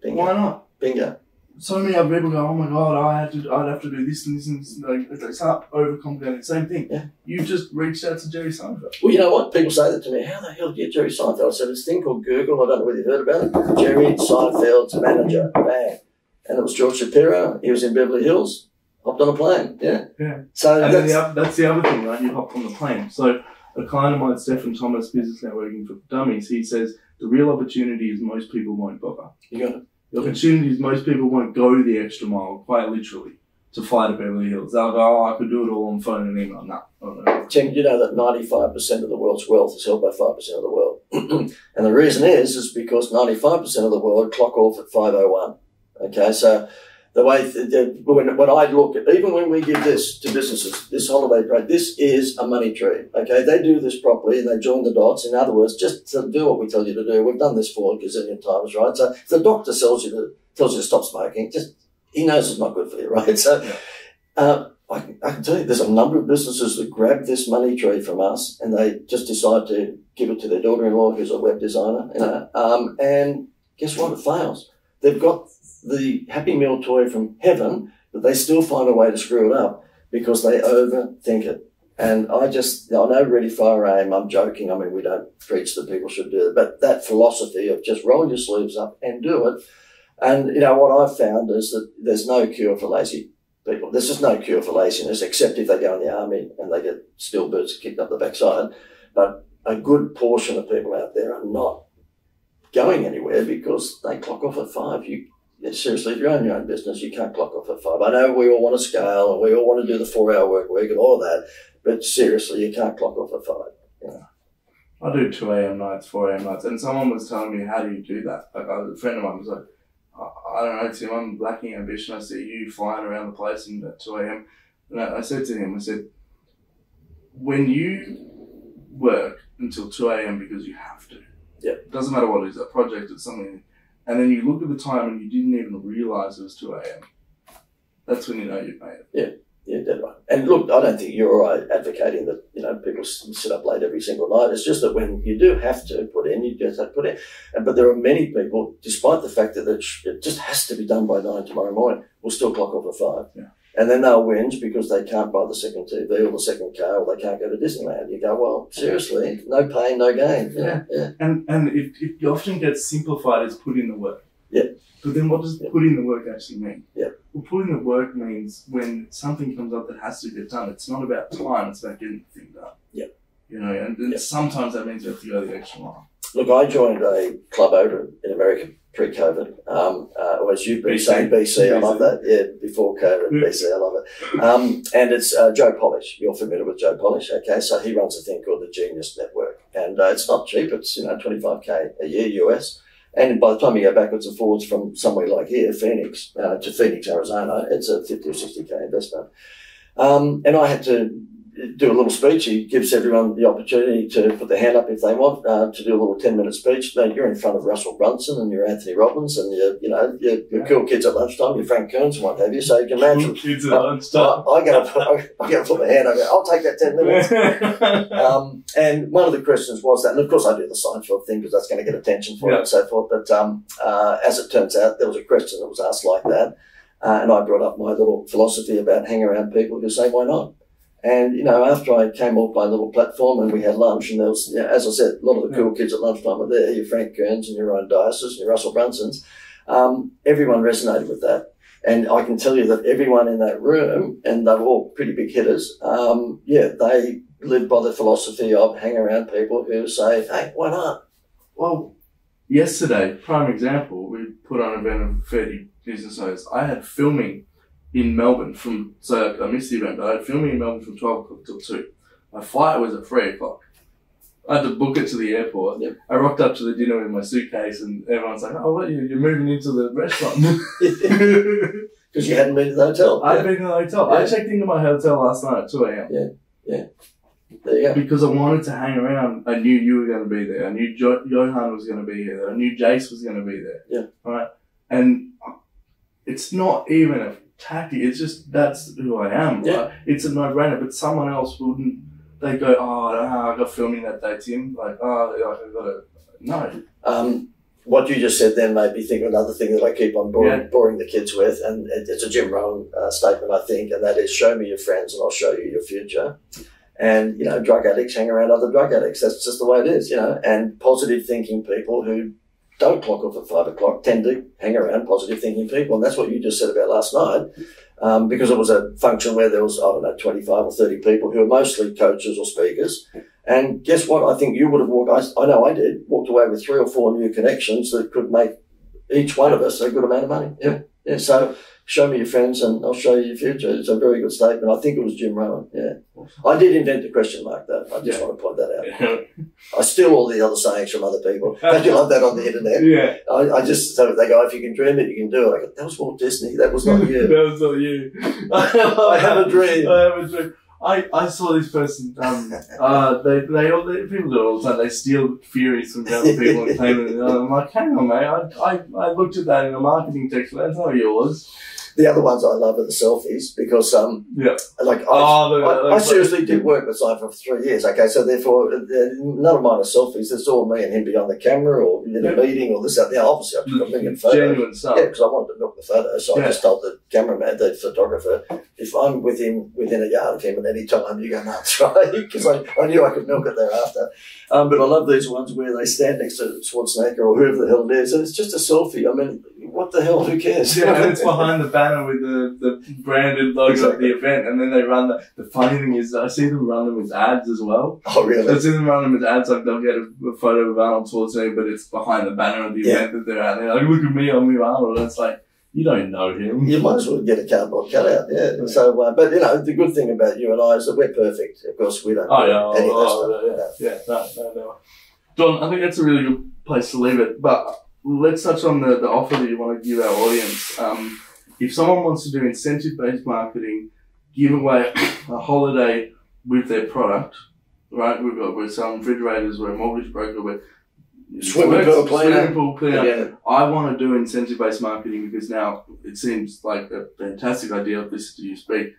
Bingo. Why not? Bingo. So many other people go, "Oh my god, I had to, I'd have to do this and this and this." Like, they start overcomplicating. Same thing. Yeah. You just reached out to Jerry Seinfeld. Well, you know what? People say that to me. How the hell did you get Jerry Seinfeld? I said, a thing called Google. I don't know whether you've heard about it. Jerry Seinfeld's manager. Bang. And it was George Shapiro. He was in Beverly Hills. Hopped on a plane. Yeah. Yeah. So And that's, the, that's the other thing, right? You hop on the plane. So a client of mine, Stephen Thomas, business networking for dummies, he says the real opportunity is most people won't bother. you got it. The opportunity is most people won't go the extra mile, quite literally, to fly to Beverly Hills. They'll go, oh, I could do it all on phone and email. No. Tim, you know that 95% of the world's wealth is held by 5% of the world. and the reason is, is because 95% of the world clock off at 501. Okay, so the way, th- th- when, when I look at, even when we give this to businesses, this holiday rate, this is a money tree. Okay, they do this properly and they join the dots. In other words, just to do what we tell you to do. We've done this for a gazillion times, right? So if the doctor tells you to, tells you to stop smoking, just, he knows it's not good for you, right? So, Yeah. uh, I, can- I can tell you, there's a number of businesses that grab this money tree from us, and they just decide to give it to their daughter-in-law, who's a web designer. You know, um, and guess what? It fails. They've got the Happy Meal toy from heaven, but they still find a way to screw it up because they overthink it. And I just, I know ready, fire, aim. I'm joking. I mean, we don't preach that people should do it, but that philosophy of just roll your sleeves up and do it. And you know what I've found is that there's no cure for lazy people. There's just no cure for laziness, except if they go in the army and they get stillbirds kicked up the backside. But a good portion of people out there are not going anywhere because they clock off at five. You seriously, if you're own your own business, you can't clock off at five. I know we all want to scale and we all want to do the four-hour work week and all of that, but seriously, you can't clock off at five. I do 2 a.m. nights, 4 a.m. nights, and someone was telling me, how do you do that? Like, I, a friend of mine was like, I, I don't know, Tim, I'm lacking ambition. I see you flying around the place and at 2 a.m. And I, I said to him, I said, when you work until 2 a.m. because you have to, Yeah. it doesn't matter what it is, a project it's something, and then you look at the time and you didn't even realize it was 2 a.m., that's when you know you've made it. Yeah, yeah, dead right. And look, I don't think you're all right advocating that you know people sit up late every single night. It's just that when you do have to put in, you just have to put in. And but there are many people, despite the fact that it, it just has to be done by nine tomorrow morning, will still clock off at five. Yeah. And then they'll whinge because they can't buy the second TV or the second car or they can't go to Disneyland. You go, well, seriously, no pain, no gain. Know? yeah. And and it, it often gets simplified as put in the work. Yeah. But then what does Yeah. put in the work actually mean? Yeah. Well, put in the work means when something comes up that has to get done, it's not about time, it's about getting the thing done. Yeah. You know, and, and Yeah. sometimes that means you have to go the extra mile. Look, I joined a club over in America pre-COVID. Um, uh, or as you've been BC. saying, BC, I love that. Yeah, before COVID, Yeah. BC, I love it. Um, and it's uh, Joe Polish. You're familiar with Joe Polish, okay? So he runs a thing called the Genius Network, and uh, it's not cheap. It's you know 25k a year US. And by the time you go backwards and forwards from somewhere like here, Phoenix, uh, to Phoenix, Arizona, it's a 50 or 60k investment. Um, and I had to do a little speech. He gives everyone the opportunity to put their hand up if they want uh, to do a little 10 minute speech. Mate, you're in front of Russell Brunson and you're Anthony Robbins and you're, you know, you're, you're Yeah. cool kids at lunchtime, you're Frank Kearns and what have you. So you can imagine. Kids at I, lunchtime. I get up, I get up, put my hand up, I'll take that 10 minutes. Um, and one of the questions was that, and of course I do the Seinfeld thing because that's going to get attention for it and so forth. But um, uh, as it turns out, there was a question that was asked like that, uh, and I brought up my little philosophy about hang around people who say why not. And you know, after I came off my little platform and we had lunch, and there was, you know, as I said, a lot of the cool kids at lunchtime were there. Your Frank Kearns and your Ryan Deiss and your Russell Brunsons. Um, everyone resonated with that. And I can tell you that everyone in that room, and they were all pretty big hitters, um, yeah, they lived by the philosophy of hang around people who say, hey, why not? Well, yesterday, prime example, we put on an event of 30 business owners. I had filming in Melbourne from, so I missed the event, but I had filming in Melbourne from 12 o'clock till 2. My flight was at 3 o'clock. I had to book it to the airport. Yep. I rocked up to the dinner with my suitcase, and everyone's like, "Oh, what? You, you're moving into the restaurant?" Because you hadn't been to the hotel. I've Yeah. been to the hotel. I checked into my hotel last night at two a.m. Yeah, yeah. There you go. because I wanted to hang around. I knew you were going to be there. I knew jo- Johan was going to be there. I knew Jace was going to be there. Yeah. Right. And it's not even a tactic. It's just that's who I am. Yeah. Right? It's a no-brainer. But someone else wouldn't. They go, oh, I got filming that day, Tim. Like, oh, like, I got to. No. Um, what you just said then made me think of another thing that I keep on boring, Yeah. boring the kids with, and it's a Jim Rohn uh, statement, I think, and that is show me your friends and I'll show you your future. And, you know, drug addicts hang around other drug addicts. That's just the way it is, you know, and positive thinking people who don't clock off at five o'clock tend to hang around positive thinking people. And that's what you just said about last night. Um, because it was a function where there was, I don't know, 25 or 30 people who were mostly coaches or speakers. And guess what? I think you would have walked, I, I know I did, walked away with three or four new connections that could make each one of us a good amount of money. Yeah. Yeah. So show me your friends and I'll show you your future. It's a very good statement. I think it was Jim Rohn. Yeah. I did invent the question mark though. I just Yeah. want to point that out. Yeah. I steal all the other sayings from other people. Don't you love that on the internet? yeah. I, I just, so they go, if you can dream it, you can do it. I go, that was Walt Disney. That was not you. that was not you. I have a dream. I have a dream. I, I saw this person. Um, uh, they they all they, people do it all the time. They steal theories from other people and claim it. I'm like, hang on, mate. I, I I looked at that in a marketing text. That's not yours. The other ones I love are the selfies because, um, Yeah. like, I, Oh, the, I, I seriously did work with Simon for three years. Okay, so therefore, uh, none of mine are selfies. It's all me and him behind the camera or in a Yeah. meeting or this, that. Now, obviously, I took a million photos. genuine stuff. Yeah, because I wanted to milk the photo. So I just told the cameraman, the photographer, if I'm with him within a yard of him at any time, you go nuts, right? Because I, I knew I could milk it thereafter. Um, but I love these ones where they stand next to Schwarzenegger or whoever the hell it is, and it's just a selfie. I mean, what the hell? Who cares? Yeah, and it's behind the banner with the, the branded logo of Exactly. the event, and then they run the. The funny thing is, I see them run them as ads as well. oh, really? I see them run them as ads, like they'll get a, a photo of Arnold Schwarzenegger, but it's behind the banner of the Yeah. event that they're at. They're like, look at me, I'm with Arnold. And it's like, you don't know him. You might as well get a cardboard cutout, yeah. Yeah. So, uh, but you know, the good thing about you and I is that we're perfect. Of course, we don't. Oh do yeah, any oh, yeah, yeah, no, no, no. John, I think that's a really good place to leave it. But let's touch on the, the offer that you want to give our audience. Um, if someone wants to do incentive-based marketing, give away a holiday with their product, right? We've got we're selling refrigerators, we're a mortgage broker, we're Swimming pool cleaner. Swimming pool cleaner. Yeah. I want to do incentive based marketing because now it seems like a fantastic idea. I've listened to you speak.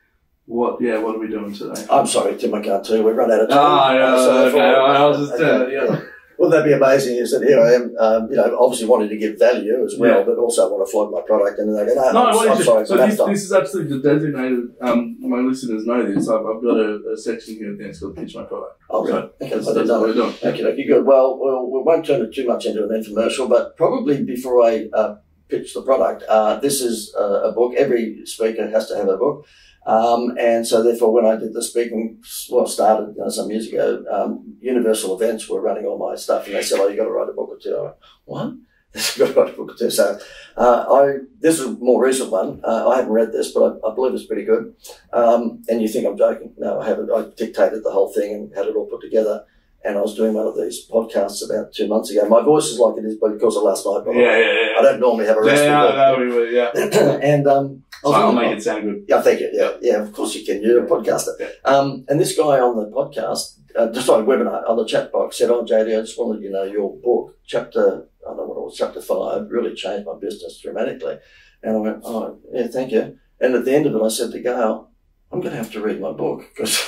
What? Yeah. What are we doing today? I'm sorry, Tim, I can't tell you. We've run out of time. Ah, yeah, So okay. I was just, uh, yeah. Well, that'd be amazing. Is that here I am, um, you know, obviously wanting to give value as well, Yeah. but also want to flog my product, and then they go, no, No, I'm, I'm sorry. So this, this is the designated. Um, my listeners know this. I've, I've got a, a section here at the end. It's called pitch my product. Oh? So Okay, I that's, didn't that's know what we're doing. Okay, okay, good. Well, well, we won't turn it too much into an infomercial, but probably before I uh, pitch the product, uh, this is uh, a book. Every speaker has to have a book. Um, and so therefore, when I did the speaking, well, started you know, some years ago, um, Universal Events were running all my stuff and they said, oh, you got to write a book or two. I went, what? Got to write a book or two. So uh, I, this is a more recent one. Uh, I haven't read this, but I, I believe it's pretty good. Um, and you think I'm joking. No, I haven't. I dictated the whole thing and had it all put together and I was doing one of these podcasts about two months ago. My voice is like it is but because of last night. The way. Yeah, yeah, yeah. I don't normally have a raspy Yeah, no, we yeah. and um, I So was I'll make it sound good. yeah, thank you. Yeah, yeah, of course you can. You're a podcaster. Yeah. Um, and this guy on the podcast, uh, a webinar on the chat box, said, "Oh, JD, I just wanted you to know your book, chapter I don't know what it was, chapter five, really changed my business dramatically." And I went, "Oh, yeah, thank you." And at the end of it, I said to Gail, "I'm going to have to read my book because."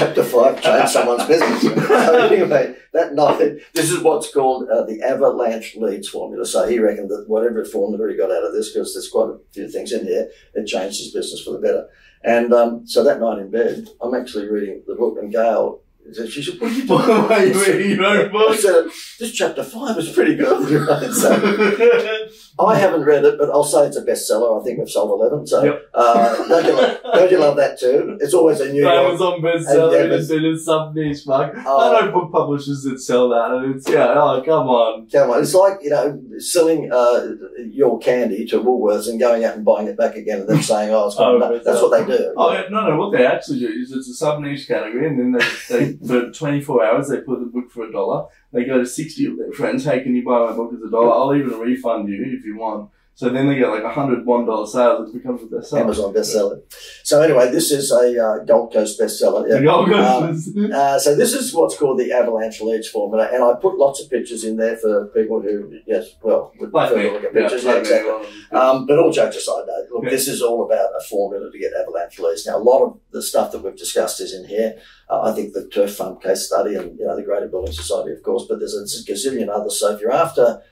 Chapter five changed someone's business. so anyway, that night, this is what's called uh, the avalanche leads formula. So he reckoned that whatever formula he got out of this, because there's quite a few things in here, it changed his business for the better. And um, so that night in bed, I'm actually reading the book, and Gail, she said, "What are you doing?" Why are you reading your own I said, "This chapter five is pretty good." So I haven't read it, but I'll say it's a bestseller. I think we've sold eleven. So Yep. uh, don't, you love, don't you love that too? It's always a New York. Amazon bestseller And and it's some niche, fuck. Oh. I know book publishers that sell that, and it's yeah. Oh, come on. Come on, it's like you know selling uh, your candy to Woolworths and going out and buying it back again, and then saying, "Oh, it's Oh, gone." but, That's uh, what they do. Oh yeah, no, no. What they actually do is it's a sub niche category, and then they, they for 24 hours they put the book for a dollar. They go to 60 of their friends. Hey, can you buy my book as a dollar? I'll even refund you if you want. So then they get like a hundred one dollar sales. It becomes a bestseller. Amazon bestseller. So anyway, this is a uh, Gold Coast bestseller. The Yeah. Gold Um, Coast. Uh, so this is what's called the avalanche leads formula, and I put lots of pictures in there for people who, yes, well, would like prefer me. to look at pictures. Yeah, me. exactly. Um, but all jokes aside, though, look, Yeah. this is all about a formula to get avalanche leads. Now, a lot of the stuff that we've discussed is in here. Uh, I think the Turf Fund case study and you know the Greater Building Society, of course, but there's a gazillion others. So if you're after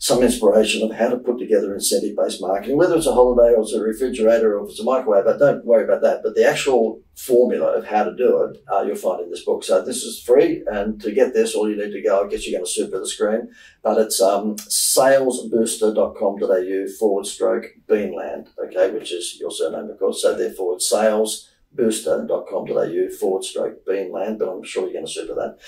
some inspiration of how to put together incentive-based marketing, whether it's a holiday or it's a refrigerator or if it's a microwave, but don't worry about that. But the actual formula of how to do it, uh, you'll find in this book. So this is free, and to get this, all you need to go, I guess you're going to super the screen, but it's um, salesbooster.com.au forward stroke Beanland, okay, which is your surname, of course. So therefore, it's salesbooster.com.au forward stroke Beanland, but I'm sure you're going to super that.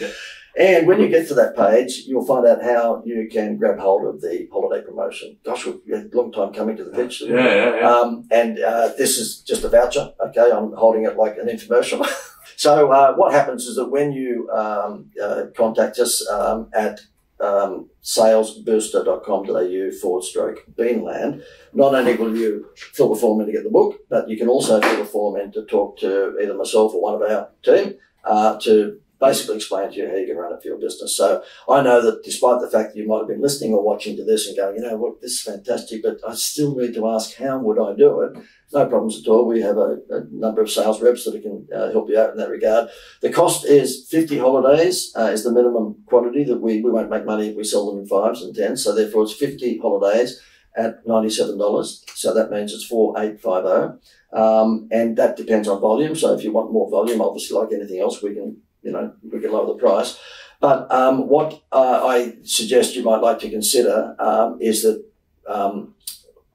And when you get to that page, you'll find out how you can grab hold of the holiday promotion. Gosh, we've had a long time coming to the pitch. Yeah, yeah, yeah. Um, and uh, this is just a voucher. Okay, I'm holding it like an infomercial. so uh, what happens is that when you um, uh, contact us um, at um, salesbooster.com.au forward stroke Beanland, not only will you fill the form in to get the book, but you can also fill the form in to talk to either myself or one of our team uh, to basically explain to you how you can run for your business. So I know that despite the fact that you might have been listening or watching to this and going, you know what, this is fantastic, but I still need to ask, how would I do it? No problems at all. We have a, a number of sales reps that can uh, help you out in that regard. The cost is 50 holidays uh, is the minimum quantity that we, we won't make money if we sell them in fives and tens. So therefore it's 50 holidays at $97. So that means it's 4850. Um, and that depends on volume. So if you want more volume, obviously like anything else, we can, you know, we can lower the price. But um, what uh, I suggest you might like to consider um, is that um,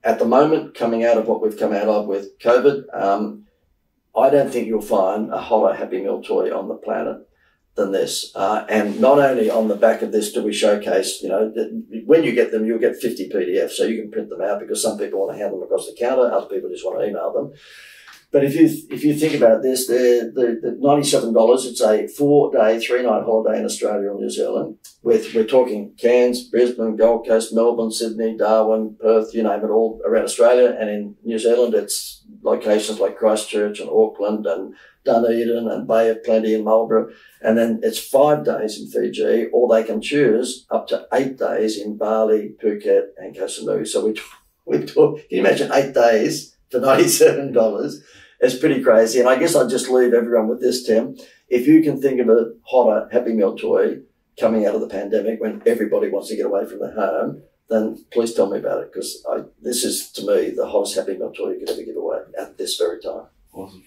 at the moment, coming out of what we've come out of with COVID, um, I don't think you'll find a hotter Happy Meal toy on the planet than this. Uh, and not only on the back of this do we showcase, you know, when you get them, you'll get 50 PDFs, so you can print them out because some people want to hand them across the counter, other people just want to email them. But if you if you think about this, the the, the ninety seven dollars. It's a four day, three night holiday in Australia or New Zealand. With we're talking Cairns, Brisbane, Gold Coast, Melbourne, Sydney, Darwin, Perth, you name it, all around Australia. And in New Zealand, it's locations like Christchurch and Auckland and Dunedin and Bay of Plenty and Marlborough. And then it's five days in Fiji, or they can choose up to eight days in Bali, Phuket, and Koh Samui. So we we talk. Can you imagine eight days for ninety seven dollars? It's pretty crazy. And I guess I'll just leave everyone with this, Tim. If you can think of a hotter Happy Meal toy coming out of the pandemic when everybody wants to get away from their home, then please tell me about it because this is, to me, the hottest Happy Meal toy you could ever give away at this very time. Awesome.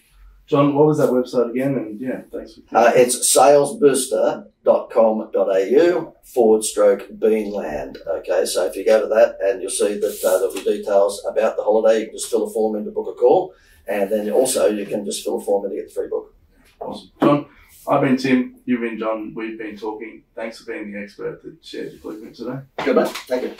John, what was that website again? And yeah, thanks for uh, It's salesbooster.com.au forward stroke Beanland. Okay, so if you go to that and you'll see that uh, there'll be details about the holiday, you can just fill a form in to book a call. And then also you can just fill a form and get the free book. Awesome. John, I've been Tim, you've been John, we've been talking. Thanks for being the expert that shared your blueprint today. Good, mate. Thank you.